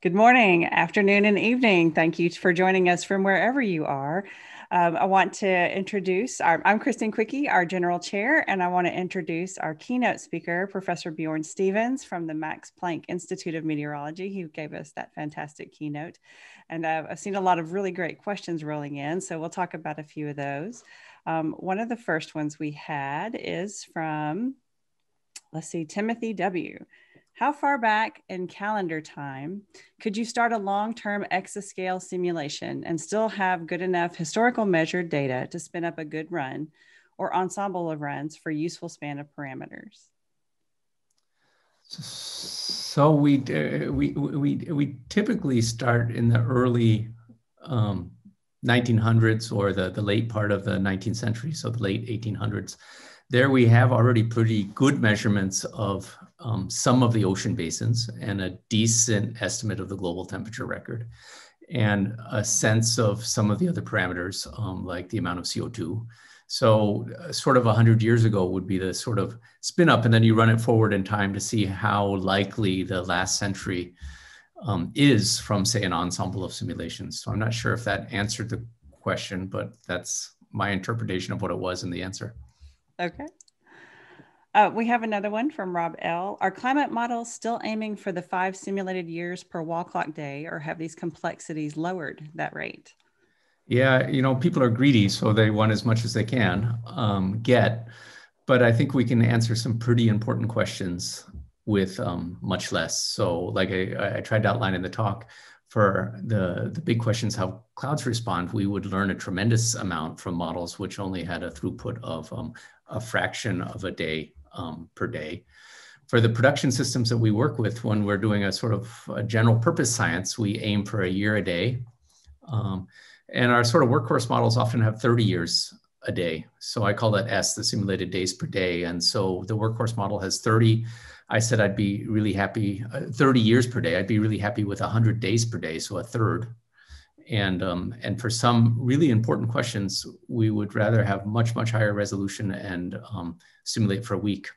Good morning, afternoon, and evening. Thank you for joining us from wherever you are. Um, I want to introduce our, I'm Christine Cuicchi, our general chair, and I want to introduce our keynote speaker, Professor Bjorn Stevens from the Max Planck Institute of Meteorology. He gave us that fantastic keynote. And uh, I've seen a lot of really great questions rolling in, so we'll talk about a few of those. Um, one of the first ones we had is from, let's see, Timothy W. How far back in calendar time could you start a long term exascale simulation and still have good enough historical measured data to spin up a good run or ensemble of runs for useful span of parameters? So we, uh, we, we, we typically start in the early um, 1900s or the, the late part of the 19th century, so the late 1800s. There we have already pretty good measurements of um, some of the ocean basins and a decent estimate of the global temperature record and a sense of some of the other parameters um, like the amount of CO2. So uh, sort of 100 years ago would be the sort of spin up and then you run it forward in time to see how likely the last century um, is from say an ensemble of simulations. So I'm not sure if that answered the question, but that's my interpretation of what it was in the answer. Okay. Uh, we have another one from Rob L. Are climate models still aiming for the five simulated years per wall clock day, or have these complexities lowered that rate? Yeah, you know, people are greedy, so they want as much as they can um, get. But I think we can answer some pretty important questions with um, much less. So, like I, I tried to outline in the talk, for the, the big questions how clouds respond, we would learn a tremendous amount from models which only had a throughput of um, a fraction of a day um, per day. For the production systems that we work with, when we're doing a sort of a general purpose science, we aim for a year a day. Um, and our sort of workhorse models often have 30 years a day. So I call that S, the simulated days per day. And so the workhorse model has 30. I said I'd be really happy, uh, 30 years per day. I'd be really happy with 100 days per day, so a third. And, um, and for some really important questions, we would rather have much, much higher resolution and um, simulate for a week.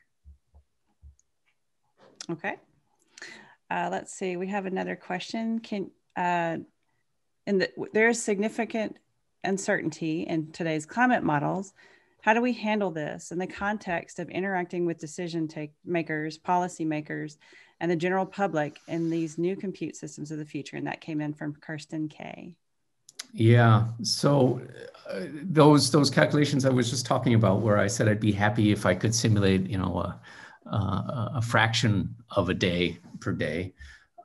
Okay. Uh, let's see, we have another question. Can, uh, in the, there is significant uncertainty in today's climate models. How do we handle this in the context of interacting with decision take makers, policymakers, and the general public in these new compute systems of the future? And that came in from Kirsten K. Yeah. So uh, those those calculations I was just talking about, where I said I'd be happy if I could simulate, you know, a, a, a fraction of a day per day.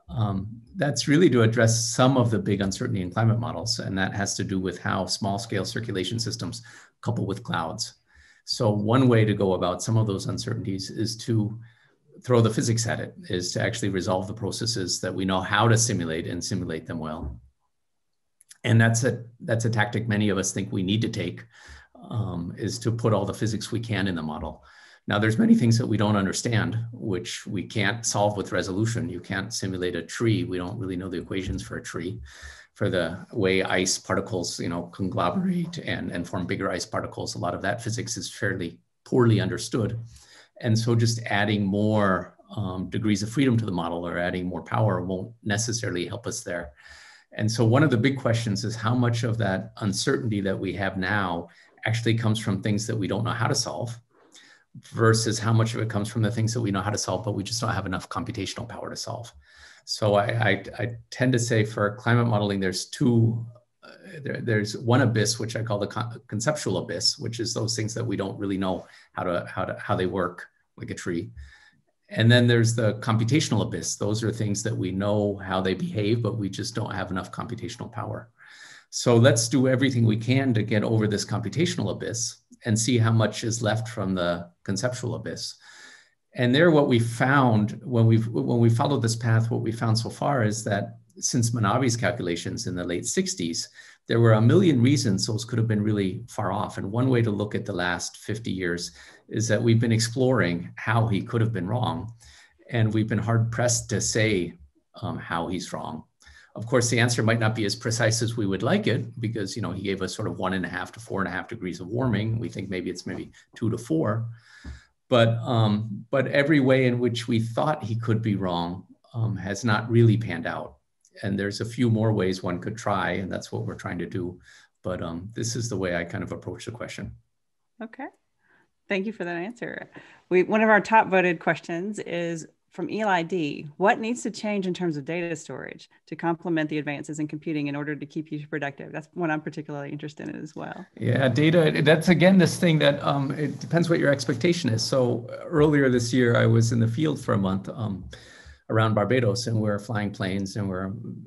Um, that's really to address some of the big uncertainty in climate models, and that has to do with how small scale circulation systems couple with clouds. So one way to go about some of those uncertainties is to throw the physics at it, is to actually resolve the processes that we know how to simulate and simulate them well. And that's a, that's a tactic many of us think we need to take, um, is to put all the physics we can in the model. Now, there's many things that we don't understand, which we can't solve with resolution. You can't simulate a tree. We don't really know the equations for a tree, for the way ice particles, you know, conglomerate and, and form bigger ice particles. A lot of that physics is fairly poorly understood. And so just adding more um, degrees of freedom to the model or adding more power won't necessarily help us there. And so one of the big questions is how much of that uncertainty that we have now actually comes from things that we don't know how to solve versus how much of it comes from the things that we know how to solve, but we just don't have enough computational power to solve. So I, I, I tend to say for climate modeling, there's two, uh, there, there's one abyss, which I call the con conceptual abyss, which is those things that we don't really know how to, how to, how they work like a tree. And then there's the computational abyss. Those are things that we know how they behave, but we just don't have enough computational power. So let's do everything we can to get over this computational abyss and see how much is left from the conceptual abyss. And there, what we found when we when we followed this path, what we found so far is that since Manabe's calculations in the late 60s, there were a million reasons those could have been really far off. And one way to look at the last 50 years is that we've been exploring how he could have been wrong. And we've been hard pressed to say um, how he's wrong. Of course, the answer might not be as precise as we would like it because, you know, he gave us sort of one and a half to four and a half degrees of warming. We think maybe it's maybe two to four. But, um, but every way in which we thought he could be wrong um, has not really panned out. And there's a few more ways one could try, and that's what we're trying to do. But um, this is the way I kind of approach the question. Okay. Thank you for that answer. We, one of our top voted questions is from Eli D. What needs to change in terms of data storage to complement the advances in computing in order to keep you productive? That's one I'm particularly interested in as well. Yeah, data. That's again this thing that um, it depends what your expectation is. So earlier this year, I was in the field for a month. Um, around Barbados, and we are flying planes, and we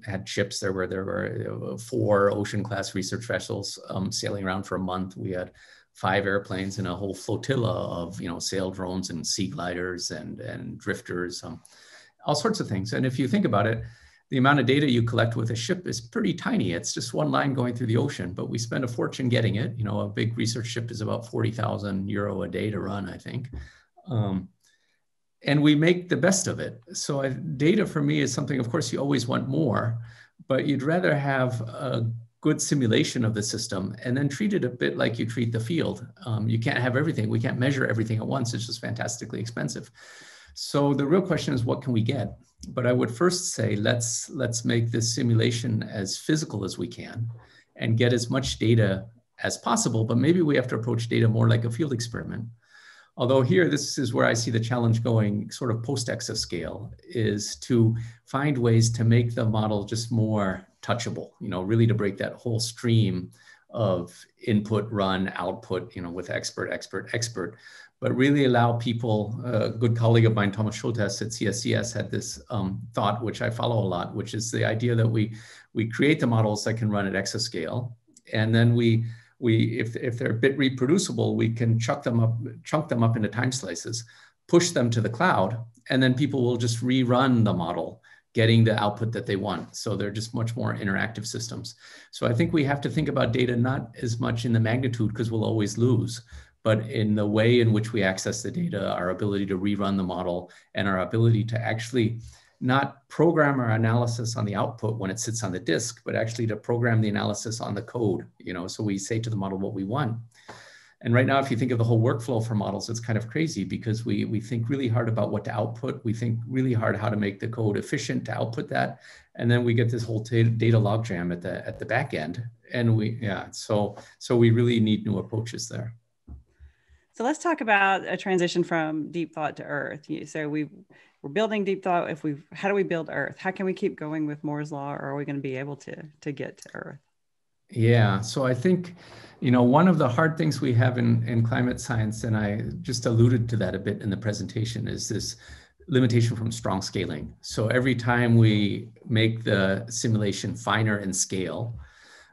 had ships. There were there were four ocean class research vessels um, sailing around for a month. We had five airplanes and a whole flotilla of you know sail drones and sea gliders and and drifters, um, all sorts of things. And if you think about it, the amount of data you collect with a ship is pretty tiny. It's just one line going through the ocean, but we spend a fortune getting it. You know, a big research ship is about forty thousand euro a day to run, I think. Um, and we make the best of it. So I, data for me is something, of course, you always want more, but you'd rather have a good simulation of the system and then treat it a bit like you treat the field. Um, you can't have everything. We can't measure everything at once. It's just fantastically expensive. So the real question is, what can we get? But I would first say, let's let's make this simulation as physical as we can, and get as much data as possible. But maybe we have to approach data more like a field experiment. Although here, this is where I see the challenge going sort of post exascale is to find ways to make the model just more touchable, you know, really to break that whole stream of input, run, output, you know, with expert, expert, expert, but really allow people, a good colleague of mine, Thomas Schulthess at CSCS had this um, thought, which I follow a lot, which is the idea that we, we create the models that can run at exascale, and then we, we if, if they're a bit reproducible, we can chuck them up, chunk them up into time slices. push them to the cloud, and then people will just rerun the model, getting the output that they want. So they're just much more interactive systems. So I think we have to think about data not as much in the magnitude because we'll always lose, but in the way in which we access the data, our ability to rerun the model, and our ability to actually not program our analysis on the output when it sits on the disk, but actually to program the analysis on the code. You know, so we say to the model what we want. And right now, if you think of the whole workflow for models, it's kind of crazy because we, we think really hard about what to output. We think really hard how to make the code efficient to output that. And then we get this whole data logjam at the, at the back end. And we, yeah, so, so we really need new approaches there. So let's talk about a transition from deep thought to earth. So we we're building deep thought. If we how do we build earth? How can we keep going with Moore's law, or are we going to be able to to get to earth? Yeah, so I think, you know, one of the hard things we have in, in climate science, and I just alluded to that a bit in the presentation, is this limitation from strong scaling. So every time we make the simulation finer in scale,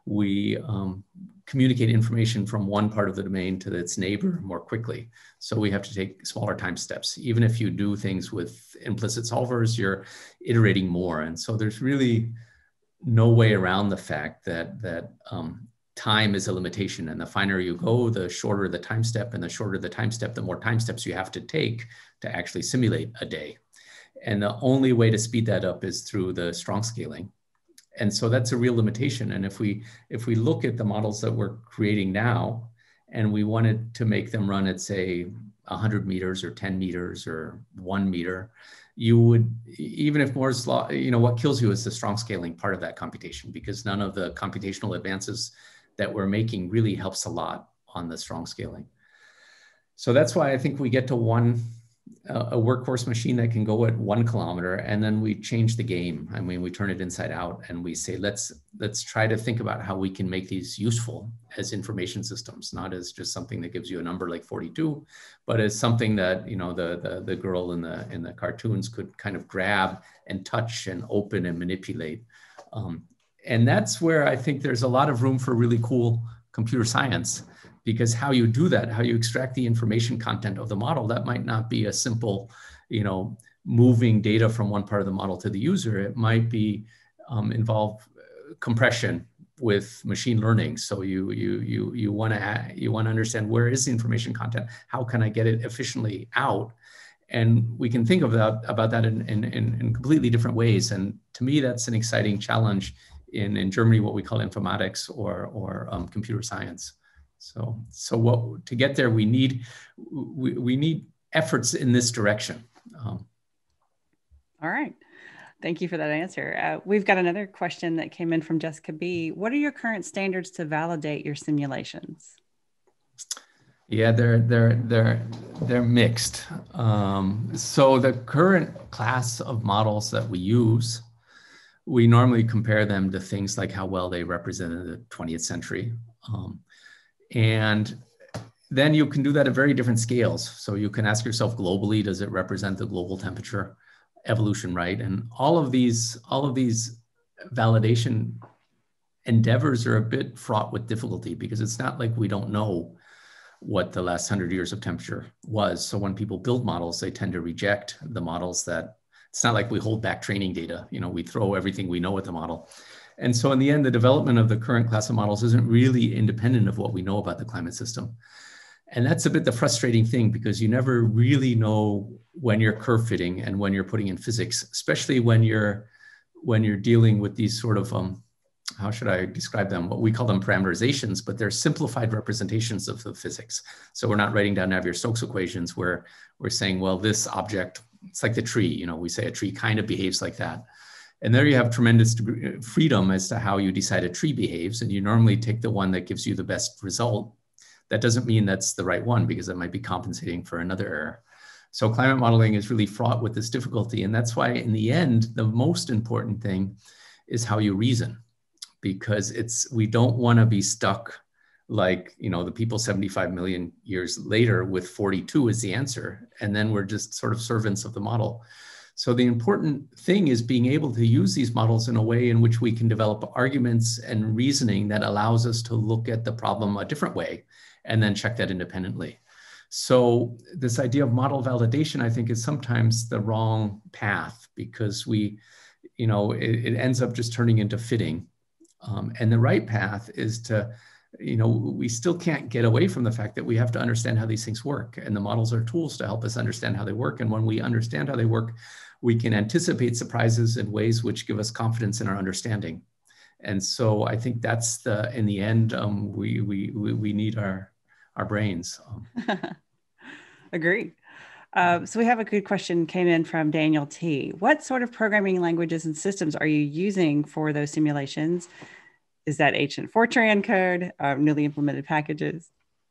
we um, communicate information from one part of the domain to its neighbor more quickly. So we have to take smaller time steps. Even if you do things with implicit solvers, you're iterating more. And so there's really no way around the fact that that um, time is a limitation. And the finer you go the shorter the time step and the shorter the time step the more time steps you have to take to actually simulate a day. And the only way to speed that up is through the strong scaling. And so that's a real limitation. And if we if we look at the models that we're creating now and we wanted to make them run at say 100 meters or 10 meters or one meter you would even if Moore's law, you know, what kills you is the strong scaling part of that computation because none of the computational advances that we're making really helps a lot on the strong scaling. So that's why I think we get to one a workhorse machine that can go at one kilometer and then we change the game. I mean we turn it inside out and we say let's let's try to think about how we can make these useful as information systems not as just something that gives you a number like 42 but as something that you know the the, the girl in the in the cartoons could kind of grab and touch and open and manipulate. Um, and that's where i think there's a lot of room for really cool computer science because how you do that, how you extract the information content of the model, that might not be a simple, you know, moving data from one part of the model to the user. It might be um, involve uh, compression with machine learning. So you you you you want to you want to understand where is the information content? How can I get it efficiently out? And we can think of that about that in, in, in completely different ways. And to me, that's an exciting challenge in, in Germany, what we call informatics or, or um, computer science. So, so what to get there, we need we, we need efforts in this direction. Um, All right. Thank you for that answer. Uh, we've got another question that came in from Jessica B. What are your current standards to validate your simulations? Yeah, they're they're they're they're mixed. Um, so the current class of models that we use, we normally compare them to things like how well they represented the 20th century. Um, and then you can do that at very different scales. So you can ask yourself globally, does it represent the global temperature evolution, right? And all of these, all of these validation endeavors are a bit fraught with difficulty because it's not like we don't know what the last hundred years of temperature was. So when people build models, they tend to reject the models that it's not like we hold back training data. You know, we throw everything we know at the model. And so in the end, the development of the current class of models isn't really independent of what we know about the climate system. And that's a bit the frustrating thing because you never really know when you're curve fitting and when you're putting in physics, especially when you're when you're dealing with these sort of um, how should I describe them? What we call them parameterizations, but they're simplified representations of the physics. So we're not writing down Navier-Stokes equations where we're saying, well, this object, it's like the tree, you know, we say a tree kind of behaves like that. And there you have mm-hmm. tremendous uh, freedom as to how you decide a tree behaves. And you normally take the one that gives you the best result. That doesn't mean that's the right one because it might be compensating for another error. So climate modeling is really fraught with this difficulty. And that's why in the end, the most important thing is how you reason because it's, we don't want to be stuck like, you know, the people 75 million years later with 42 is the answer. And then we're just sort of servants of the model. So the important thing is being able to use these models in a way in which we can develop arguments and reasoning that allows us to look at the problem a different way and then check that independently. So this idea of model validation, I think, is sometimes the wrong path because we, you know, it, it ends up just turning into fitting. Um, and the right path is to, you know, we still can't get away from the fact that we have to understand how these things work. And the models are tools to help us understand how they work. And when we understand how they work, we can anticipate surprises in ways which give us confidence in our understanding. And so I think that's the, in the end, um, we, we, we, need our, our brains. Um. (laughs) Agree. Uh, so we have a good question came in from Daniel T. What sort of programming languages and systems are you using for those simulations? Is that ancient Fortran code, uh, newly implemented packages?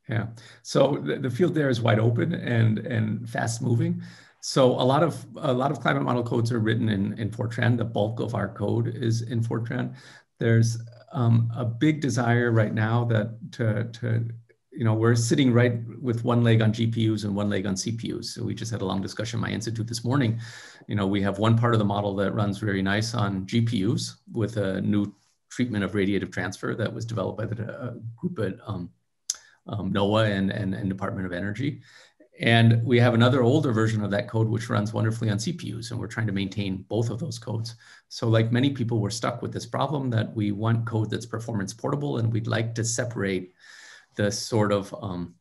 Yeah. So the, the field there is wide open and and fast moving. So a lot of a lot of climate model codes are written in in Fortran. The bulk of our code is in Fortran. There's um, a big desire right now that to to you know, we're sitting right with one leg on GPUs and one leg on CPUs. So we just had a long discussion in my institute this morning. You know, we have one part of the model that runs very nice on GPUs with a new treatment of radiative transfer that was developed by the uh, group at um, um, NOAA and, and, and, Department of Energy. And we have another older version of that code which runs wonderfully on CPUs, and we're trying to maintain both of those codes. So like many people, we're stuck with this problem that we want code that's performance portable, and we'd like to separate the sort of um,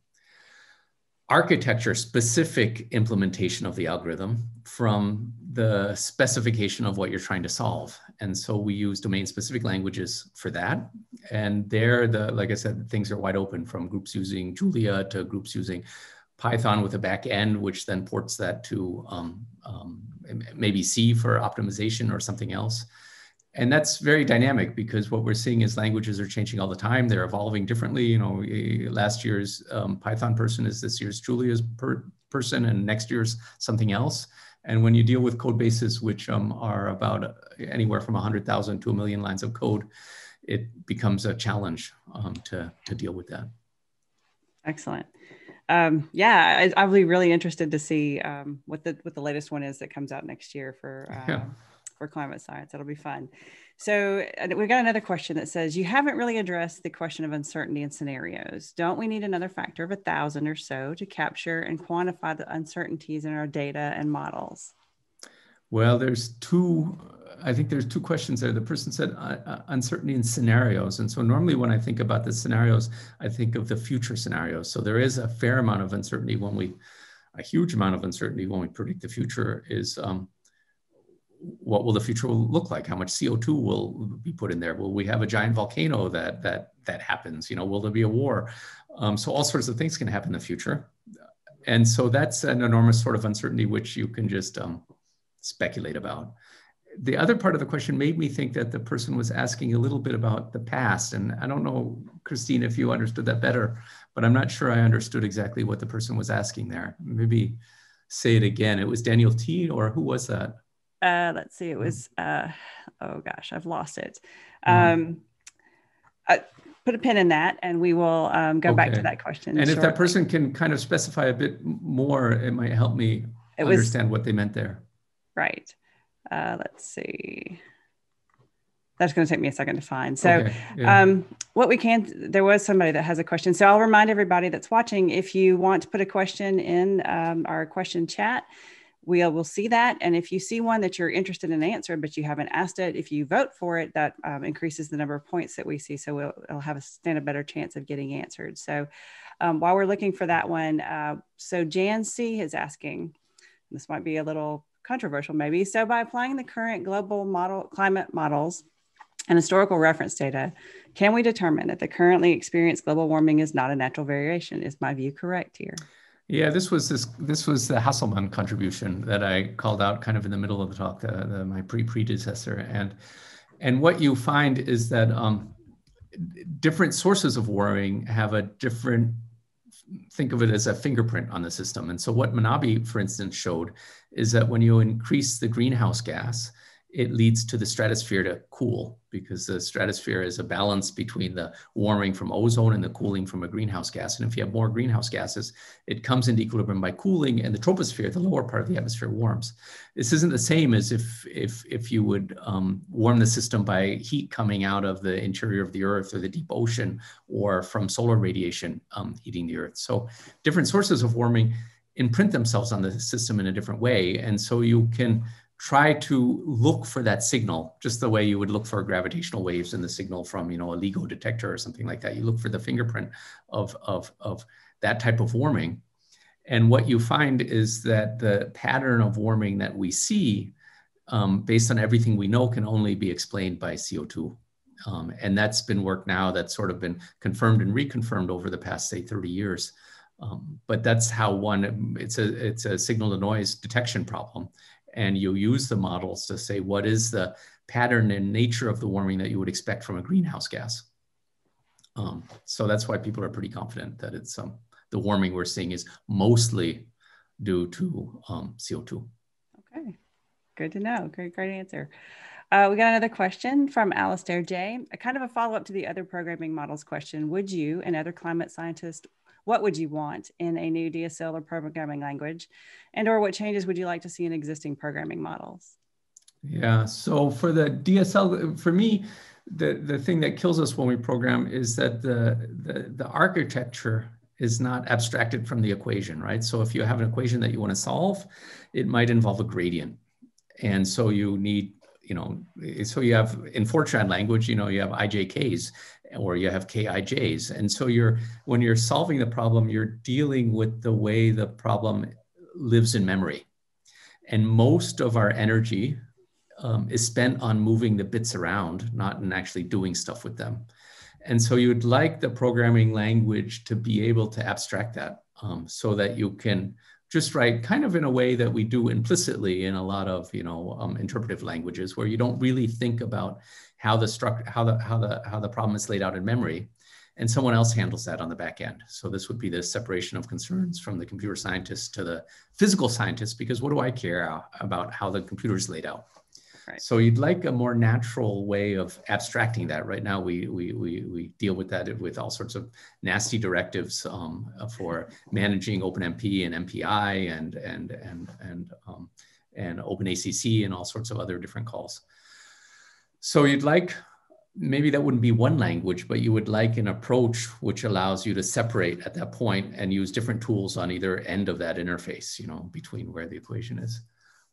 architecture specific implementation of the algorithm from the specification of what you're trying to solve. And so we use domain specific languages for that. And there, the like I said, things are wide open from groups using Julia to groups using Python with a back end, which then ports that to um, um, maybe C for optimization or something else and that's very dynamic because what we're seeing is languages are changing all the time. They're evolving differently. You know, last year's um, Python person is this year's Julia's per person, and next year's something else. And when you deal with code bases which um, are about anywhere from 100,000 to a million lines of code, it becomes a challenge um, to, to deal with that. Excellent. Um, yeah, I, will be really interested to see um, what the what the latest one is that comes out next year for uh, (laughs) yeah for climate science. That'll be fun. So we've got another question that says, you haven't really addressed the question of uncertainty in scenarios. Don't we need another factor of a thousand or so to capture and quantify the uncertainties in our data and models? Well, there's two, I think there's two questions there. The person said uh, uh, uncertainty in scenarios. And so normally when I think about the scenarios, I think of the future scenarios. So there is a fair amount of uncertainty when we, a huge amount of uncertainty when we predict the future is um, what will the future look like? How much CO2 will be put in there? Will we have a giant volcano that that that happens? You know, will there be a war? Um, so all sorts of things can happen in the future, and so that's an enormous sort of uncertainty which you can just um, speculate about. The other part of the question made me think that the person was asking a little bit about the past, and I don't know, Christine, if you understood that better, but I'm not sure I understood exactly what the person was asking there. Maybe say it again. It was Daniel T, or who was that? Uh, let's see, it hmm. was, uh, oh gosh, I've lost it. Hmm. Um, uh, put a pin in that and we will um, go okay. back to that question. And shortly. if that person can kind of specify a bit more, it might help me it understand was, what they meant there. Right. Uh, let's see. That's going to take me a second to find. So, okay. yeah. um, what we can, there was somebody that has a question. So, I'll remind everybody that's watching if you want to put a question in um, our question chat, we will see that. And if you see one that you're interested in answering, but you haven't asked it, if you vote for it, that um, increases the number of points that we see. So we'll, we'll, have a stand a better chance of getting answered. So um, while we're looking for that one, uh, so Jan C is asking, this might be a little controversial maybe. So by applying the current global model climate models and historical reference data, can we determine that the currently experienced global warming is not a natural variation? Is my view correct here? Yeah, this was this this was the Hasselmann contribution that I called out kind of in the middle of the talk, the, the my pre predecessor, and and what you find is that um, different sources of warming have a different think of it as a fingerprint on the system. And so what Manabe, for instance, showed is that when you increase the greenhouse gas, it leads to the stratosphere to cool because the stratosphere is a balance between the warming from ozone and the cooling from a greenhouse gas. And if you have more greenhouse gases, it comes into equilibrium by cooling and the troposphere, the lower part of the atmosphere warms. This isn't the same as if, if, if you would um, warm the system by heat coming out of the interior of the earth or the deep ocean or from solar radiation um, heating the earth. So different sources of warming imprint themselves on the system in a different way. And so you can try to look for that signal just the way you would look for gravitational waves in the signal from you know a LIGO detector or something like that. You look for the fingerprint of, of, of that type of warming. And what you find is that the pattern of warming that we see um, based on everything we know can only be explained by co2 um, and that's been work now that's sort of been confirmed and reconfirmed over the past say 30 years. Um, but that's how one it's a it's a signal to noise detection problem and you use the models to say what is the pattern and nature of the warming that you would expect from a greenhouse gas. Um, so that's why people are pretty confident that it's um, the warming we're seeing is mostly due to um, CO2. Okay, good to know. Great, great answer. Uh, we got another question from Alistair J. A kind of a follow up to the other programming models question. Would you and other climate scientists what would you want in a new DSL or programming language? And or what changes would you like to see in existing programming models? Yeah, so for the DSL, for me, the, the thing that kills us when we program is that the, the, the architecture is not abstracted from the equation, right? So if you have an equation that you want to solve, it might involve a gradient. And so you need, you know, so you have in Fortran language, you know, you have IJKs or you have KIJs. And so you're when you're solving the problem, you're dealing with the way the problem lives in memory. And most of our energy um, is spent on moving the bits around, not in actually doing stuff with them. And so you'd like the programming language to be able to abstract that um, so that you can just write kind of in a way that we do implicitly in a lot of you know um, interpretive languages where you don't really think about how the struct how the how the how the problem is laid out in memory and someone else handles that on the back end. So this would be the separation of concerns from the computer scientist to the physical scientist because what do i care about how the computer is laid out? Right. so you'd like a more natural way of abstracting that. Right now we we we, we deal with that with all sorts of nasty directives um, for managing openmp and mpi and and and and um, and openacc and all sorts of other different calls so you'd like, maybe that wouldn't be one language, but you would like an approach which allows you to separate at that point and use different tools on either end of that interface, you know, between where the equation is.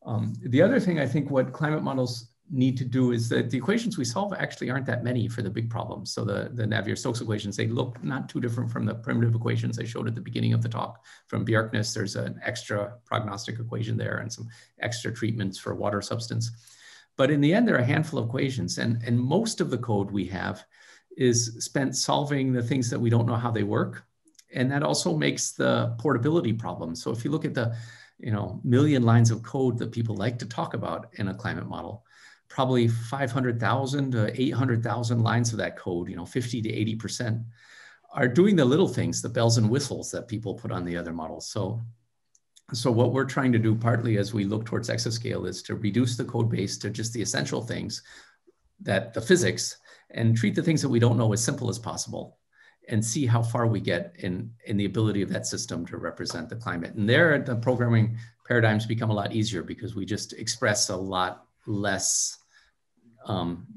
Um, the other thing I think what climate models need to do is that the equations we solve actually aren't that many for the big problems. So the, the Navier-Stokes equations, they look not too different from the primitive equations I showed at the beginning of the talk. From Bjerknes, there's an extra prognostic equation there and some extra treatments for water substance. But in the end, there are a handful of equations, and, and most of the code we have is spent solving the things that we don't know how they work. And that also makes the portability problem. So if you look at the you know, million lines of code that people like to talk about in a climate model, probably 500,000 to 800,000 lines of that code, you know, 50 to 80% are doing the little things, the bells and whistles that people put on the other models. So so what we're trying to do partly as we look towards exascale is to reduce the code base to just the essential things that the physics and treat the things that we don't know as simple as possible and see how far we get in, in the ability of that system to represent the climate. And there the programming paradigms become a lot easier because we just express a lot less um,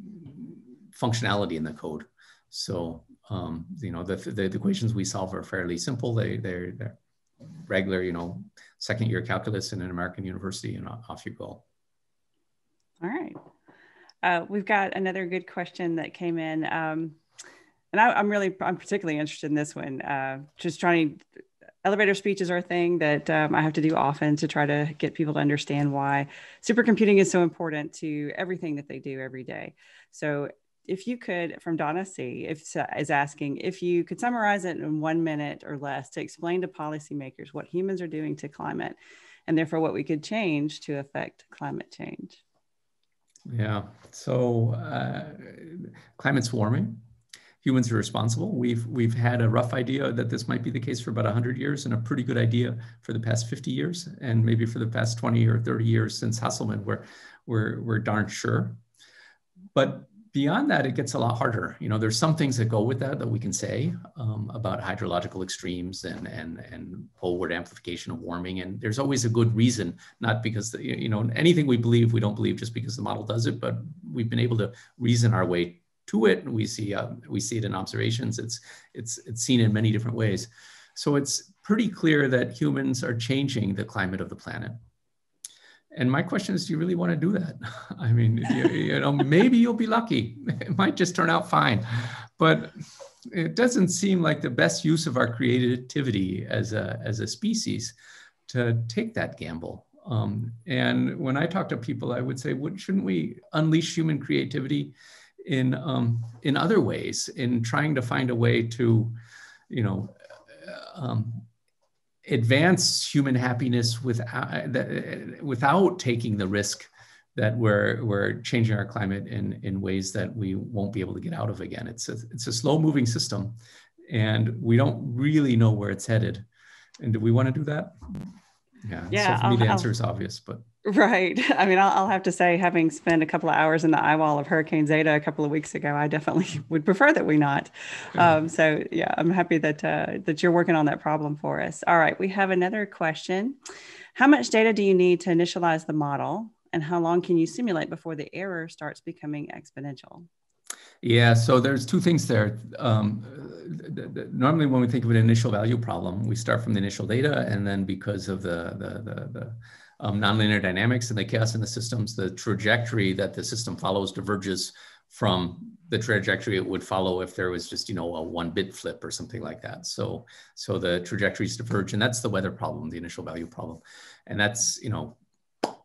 functionality in the code. So, um, you know, the, the, the, equations we solve are fairly simple. They, they're, they're regular, you know, second year calculus in an American university and off you go. All right. Uh, we've got another good question that came in. Um, and I, am really, I'm particularly interested in this one. Uh, just trying, elevator speeches are a thing that um, I have to do often to try to get people to understand why supercomputing is so important to everything that they do every day. So if you could, from Donna C, if is asking if you could summarize it in one minute or less to explain to policymakers what humans are doing to climate, and therefore what we could change to affect climate change. Yeah. So uh, climate's warming. humans are responsible. We've we've had a rough idea that this might be the case for about 100 years, and a pretty good idea for the past 50 years, and maybe for the past 20 or 30 years since Hasselmann. We're we're we're darn sure. But beyond that, it gets a lot harder. You know, there's some things that go with that that we can say um, about hydrological extremes and and and poleward amplification of warming. And there's always a good reason, not because the, you know anything we believe we don't believe just because the model does it, but we've been able to reason our way to it. We see uh, we see it in observations. It's it's it's seen in many different ways. So it's pretty clear that humans are changing the climate of the planet. And my question is, do you really want to do that? (laughs) I mean, you, you, know, maybe you'll be lucky. (laughs) It might just turn out fine, but it doesn't seem like the best use of our creativity as a as a species to take that gamble. Um, and when I talk to people, I would say, shouldn't we unleash human creativity in um, in other ways, in trying to find a way to, you know, um, advance human happiness without, uh, without taking the risk that we're, we're changing our climate in, in ways that we won't be able to get out of again. It's a, it's a slow moving system and we don't really know where it's headed. And do we want to do that? Yeah. Yeah. So for me, the answer I'll, is obvious, but Right. (laughs) I mean, I'll, I'll, have to say, having spent a couple of hours in the eye wall of Hurricane Zeta a couple of weeks ago, I definitely (laughs) would prefer that we not. Um, so, yeah, I'm happy that uh, that you're working on that problem for us. All right, we have another question. How much data do you need to initialize the model, and how long can you simulate before the error starts becoming exponential? Yeah, so there's two things there. Um, normally, when we think of an initial value problem, we start from the initial data, and then because of the the, the, the um, nonlinear dynamics and the chaos in the systems, the trajectory that the system follows diverges from the trajectory it would follow if there was just you know a one bit flip or something like that. So so the trajectories diverge, and that's the weather problem, the initial value problem, and that's you know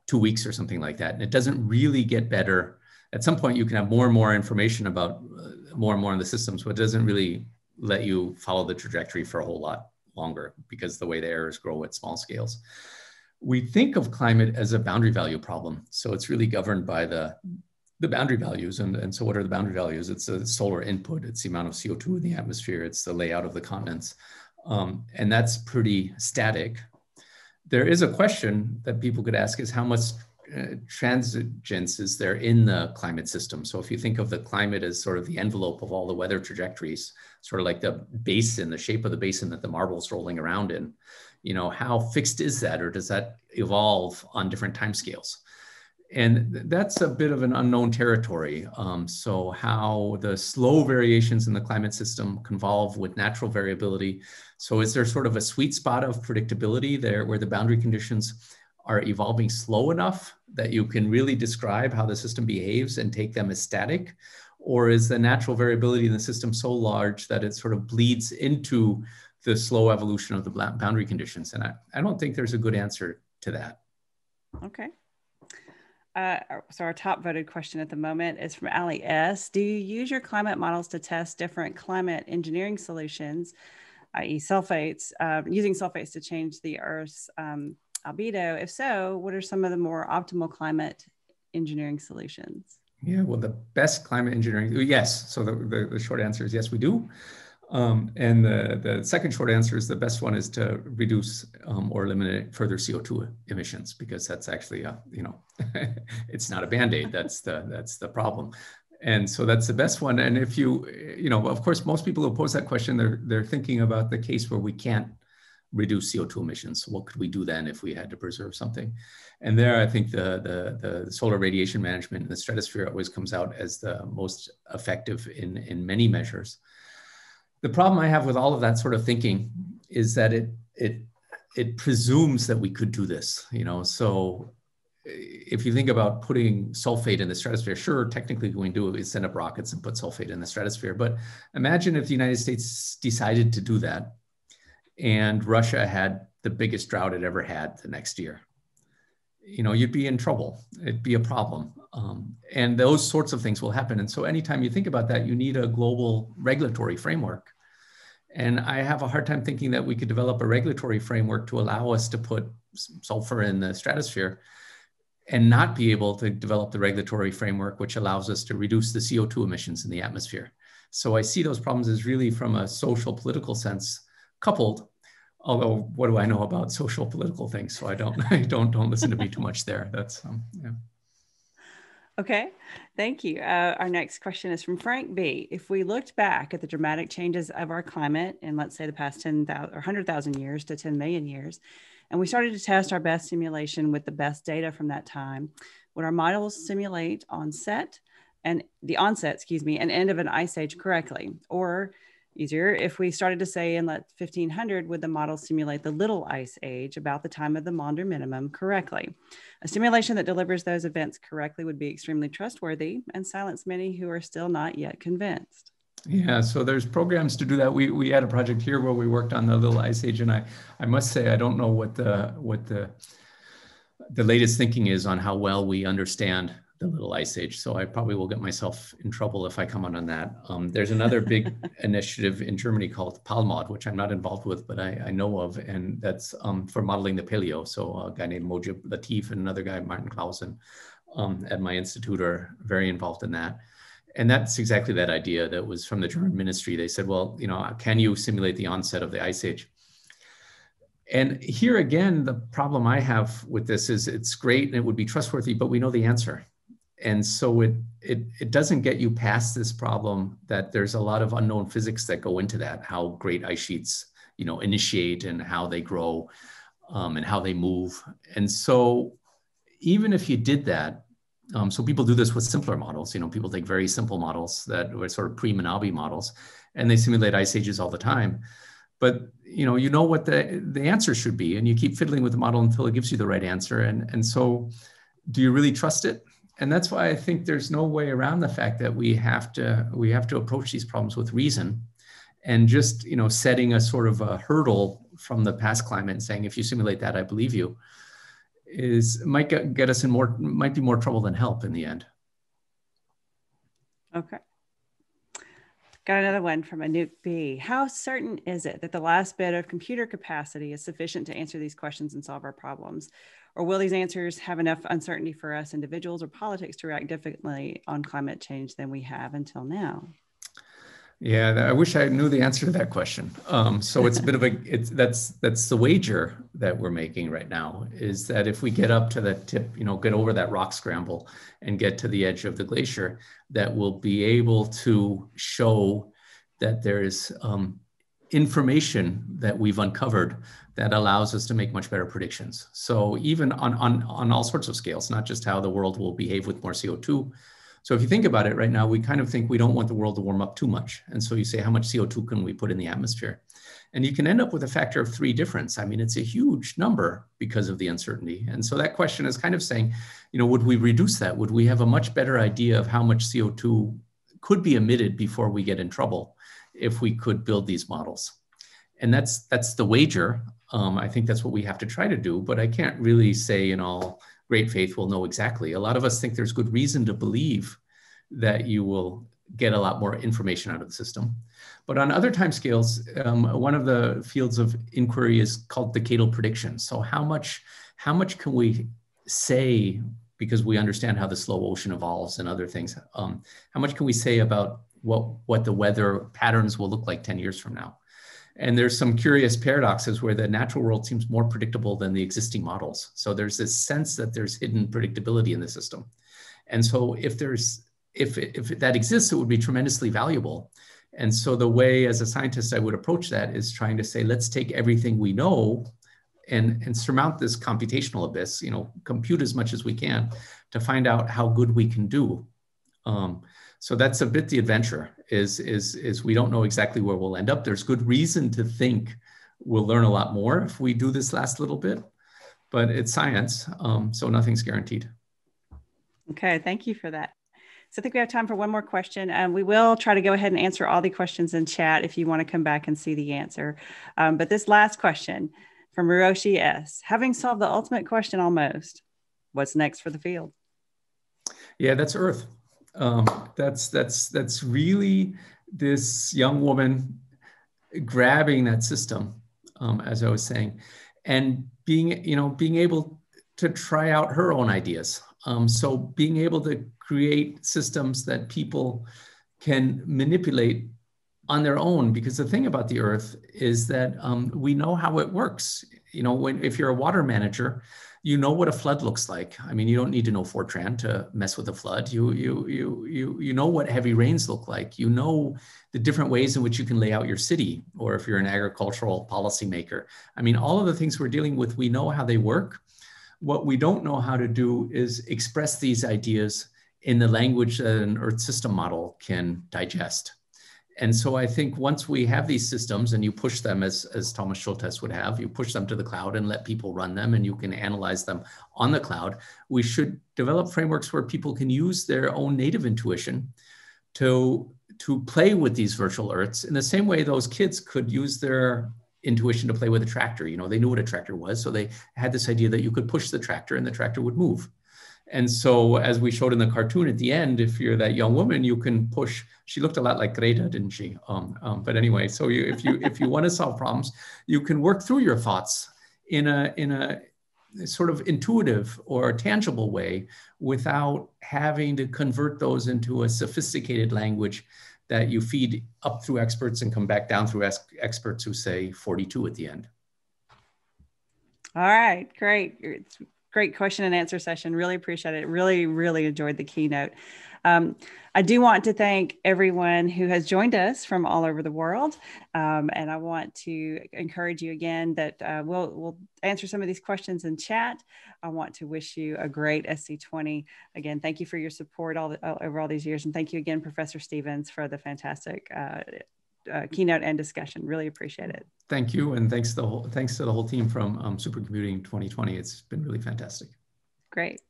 two weeks or something like that. And it doesn't really get better. At some point, you can have more and more information about uh, more and more in the systems, but it doesn't really let you follow the trajectory for a whole lot longer because the way the errors grow at small scales we think of climate as a boundary value problem. So it's really governed by the, the boundary values. And, and so what are the boundary values? It's the solar input, it's the amount of CO2 in the atmosphere, it's the layout of the continents. Um, and that's pretty static. There is a question that people could ask is how much uh, transigence is there in the climate system? So if you think of the climate as sort of the envelope of all the weather trajectories, sort of like the basin, the shape of the basin that the marble's rolling around in, you know, how fixed is that or does that evolve on different timescales? And that's a bit of an unknown territory. Um, so how the slow variations in the climate system convolve with natural variability. So is there sort of a sweet spot of predictability there where the boundary conditions are evolving slow enough that you can really describe how the system behaves and take them as static? Or is the natural variability in the system so large that it sort of bleeds into the slow evolution of the boundary conditions? And I, I don't think there's a good answer to that. Okay. Uh, so our top voted question at the moment is from Ali S. Do you use your climate models to test different climate engineering solutions, i.e. sulfates, uh, using sulfates to change the Earth's um, albedo? If so, what are some of the more optimal climate engineering solutions? Yeah, well, the best climate engineering, yes. So the, the, the short answer is yes, we do. Um, and the, the second short answer is the best one is to reduce um, or eliminate further CO2 emissions because that's actually a, you know, (laughs) it's not a band-aid, (laughs) that's the, that's the problem. And so that's the best one. And if you, you know, of course, most people who pose that question, they're, they're thinking about the case where we can't reduce CO2 emissions. What could we do then if we had to preserve something? And there, I think the, the, the solar radiation management in the stratosphere always comes out as the most effective in, in many measures the problem I have with all of that sort of thinking is that it it it presumes that we could do this. You know, so eh, if you think about putting sulfate in the stratosphere, sure, technically we can do it. We send up rockets and put sulfate in the stratosphere. But imagine if the United States decided to do that and Russia had the biggest drought it ever had the next year. You know, you'd be in trouble. It'd be a problem. Um, and those sorts of things will happen. And so anytime you think about that, you need a global regulatory framework. And I have a hard time thinking that we could develop a regulatory framework to allow us to put sulfur in the stratosphere and not be able to develop the regulatory framework which allows us to reduce the CO2 emissions in the atmosphere. So I see those problems as really from a social political sense coupled. Although what do I know about social political things? So I don't (laughs) I don't don't listen to me too much there. That's um, yeah. Okay, thank you. Uh, our next question is from Frank B. If we looked back at the dramatic changes of our climate in, let's say, the past 10,000 or 100,000 years to 10 million years, and we started to test our best simulation with the best data from that time, would our models simulate onset and the onset, excuse me, and end of an ice age correctly? Or easier. If we started to say in 1500, would the model simulate the little ice age about the time of the Maunder minimum correctly? A simulation that delivers those events correctly would be extremely trustworthy and silence many who are still not yet convinced. Yeah, so there's programs to do that. We, we had a project here where we worked on the little ice age, and I, I must say I don't know what the what the the latest thinking is on how well we understand the little ice age. So I probably will get myself in trouble if I come on on that. Um, there's another big (laughs) initiative in Germany called PALMOD, which I'm not involved with, but I, I know of, and that's um, for modeling the paleo. So a guy named Mojib Latif and another guy, Martin Claussen, um, at my institute are very involved in that. And that's exactly that idea that was from the German ministry. They said, well, you know, can you simulate the onset of the ice age? And here again, the problem I have with this is it's great and it would be trustworthy, but we know the answer and so it, it it doesn't get you past this problem that there's a lot of unknown physics that go into that how great ice sheets you know initiate and how they grow um, and how they move. And so even if you did that um, so people do this with simpler models you know people take very simple models that were sort of pre-Manabe models and they simulate ice ages all the time. But you know you know what the the answer should be and you keep fiddling with the model until it gives you the right answer. And and so do you really trust it and that's why I think there's no way around the fact that we have to we have to approach these problems with reason, and just you know setting a sort of a hurdle from the past climate and saying if you simulate that I believe you, is might get, get us in more might be more trouble than help in the end. Okay. Got another one from Anouk B. How certain is it that the last bit of computer capacity is sufficient to answer these questions and solve our problems? Or will these answers have enough uncertainty for us individuals or politics to react differently on climate change than we have until now? Yeah, I wish I knew the answer to that question. Um, so it's a bit of a (laughs) it's that's that's the wager that we're making right now is that if we get up to that tip, you know, get over that rock scramble and get to the edge of the glacier, that we'll be able to show that there is um, information that we've uncovered that allows us to make much better predictions. So even on, on, on all sorts of scales, not just how the world will behave with more CO2. So if you think about it right now, we kind of think we don't want the world to warm up too much. And so you say, how much CO2 can we put in the atmosphere? And you can end up with a factor of three difference. I mean, it's a huge number because of the uncertainty. And so that question is kind of saying, you know, would we reduce that? Would we have a much better idea of how much CO2 could be emitted before we get in trouble if we could build these models? And that's that's the wager um, I think that's what we have to try to do, but I can't really say in all great faith we'll know exactly. A lot of us think there's good reason to believe that you will get a lot more information out of the system. But on other time scales, um, one of the fields of inquiry is called decadal prediction. So how much, how much can we say, because we understand how the slow ocean evolves and other things, um, how much can we say about what, what the weather patterns will look like 10 years from now? And there's some curious paradoxes where the natural world seems more predictable than the existing models. So there's this sense that there's hidden predictability in the system. And so if there's if, if that exists, it would be tremendously valuable. And so the way as a scientist I would approach that is trying to say, let's take everything we know and, and surmount this computational abyss, you know, compute as much as we can to find out how good we can do. Um, so that's a bit the adventure is, is, is we don't know exactly where we'll end up. There's good reason to think we'll learn a lot more if we do this last little bit, but it's science, um, so nothing's guaranteed. Okay, thank you for that. So I think we have time for one more question. Um, we will try to go ahead and answer all the questions in chat if you want to come back and see the answer. Um, but this last question from Hiroshi S. Having solved the ultimate question almost, what's next for the field? Yeah, that's Earth um, that's that's that's really this young woman grabbing that system, um, as I was saying, and being you know being able to try out her own ideas. Um, so being able to create systems that people can manipulate on their own because the thing about the earth is that um, we know how it works you know when if you're a water manager you know what a flood looks like. I mean you don't need to know fortran to mess with a flood. You you you you you know what heavy rains look like. You know the different ways in which you can lay out your city or if you're an agricultural policymaker. I mean all of the things we're dealing with we know how they work. What we don't know how to do is express these ideas in the language that an earth system model can digest and so I think once we have these systems and you push them as, as Thomas Schulthess would have, you push them to the cloud and let people run them and you can analyze them on the cloud, we should develop frameworks where people can use their own native intuition to, to play with these virtual earths in the same way those kids could use their intuition to play with a tractor. You know, they knew what a tractor was. So they had this idea that you could push the tractor and the tractor would move. And so, as we showed in the cartoon at the end, if you're that young woman, you can push. She looked a lot like Greta, didn't she? Um, um, but anyway, so you, if you if you want to solve problems, you can work through your thoughts in a in a sort of intuitive or tangible way without having to convert those into a sophisticated language that you feed up through experts and come back down through experts who say 42 at the end. All right, great. It's great question and answer session. Really appreciate it. Really, really enjoyed the keynote. Um, I do want to thank everyone who has joined us from all over the world, um, and I want to encourage you again that uh, we'll we'll answer some of these questions in chat. I want to wish you a great SC20. Again, thank you for your support all the, uh, over all these years, and thank you again, Professor Stevens, for the fantastic uh, uh, keynote and discussion. Really appreciate it. Thank you, and thanks to the whole thanks to the whole team from um, Supercomputing 2020. It's been really fantastic. Great.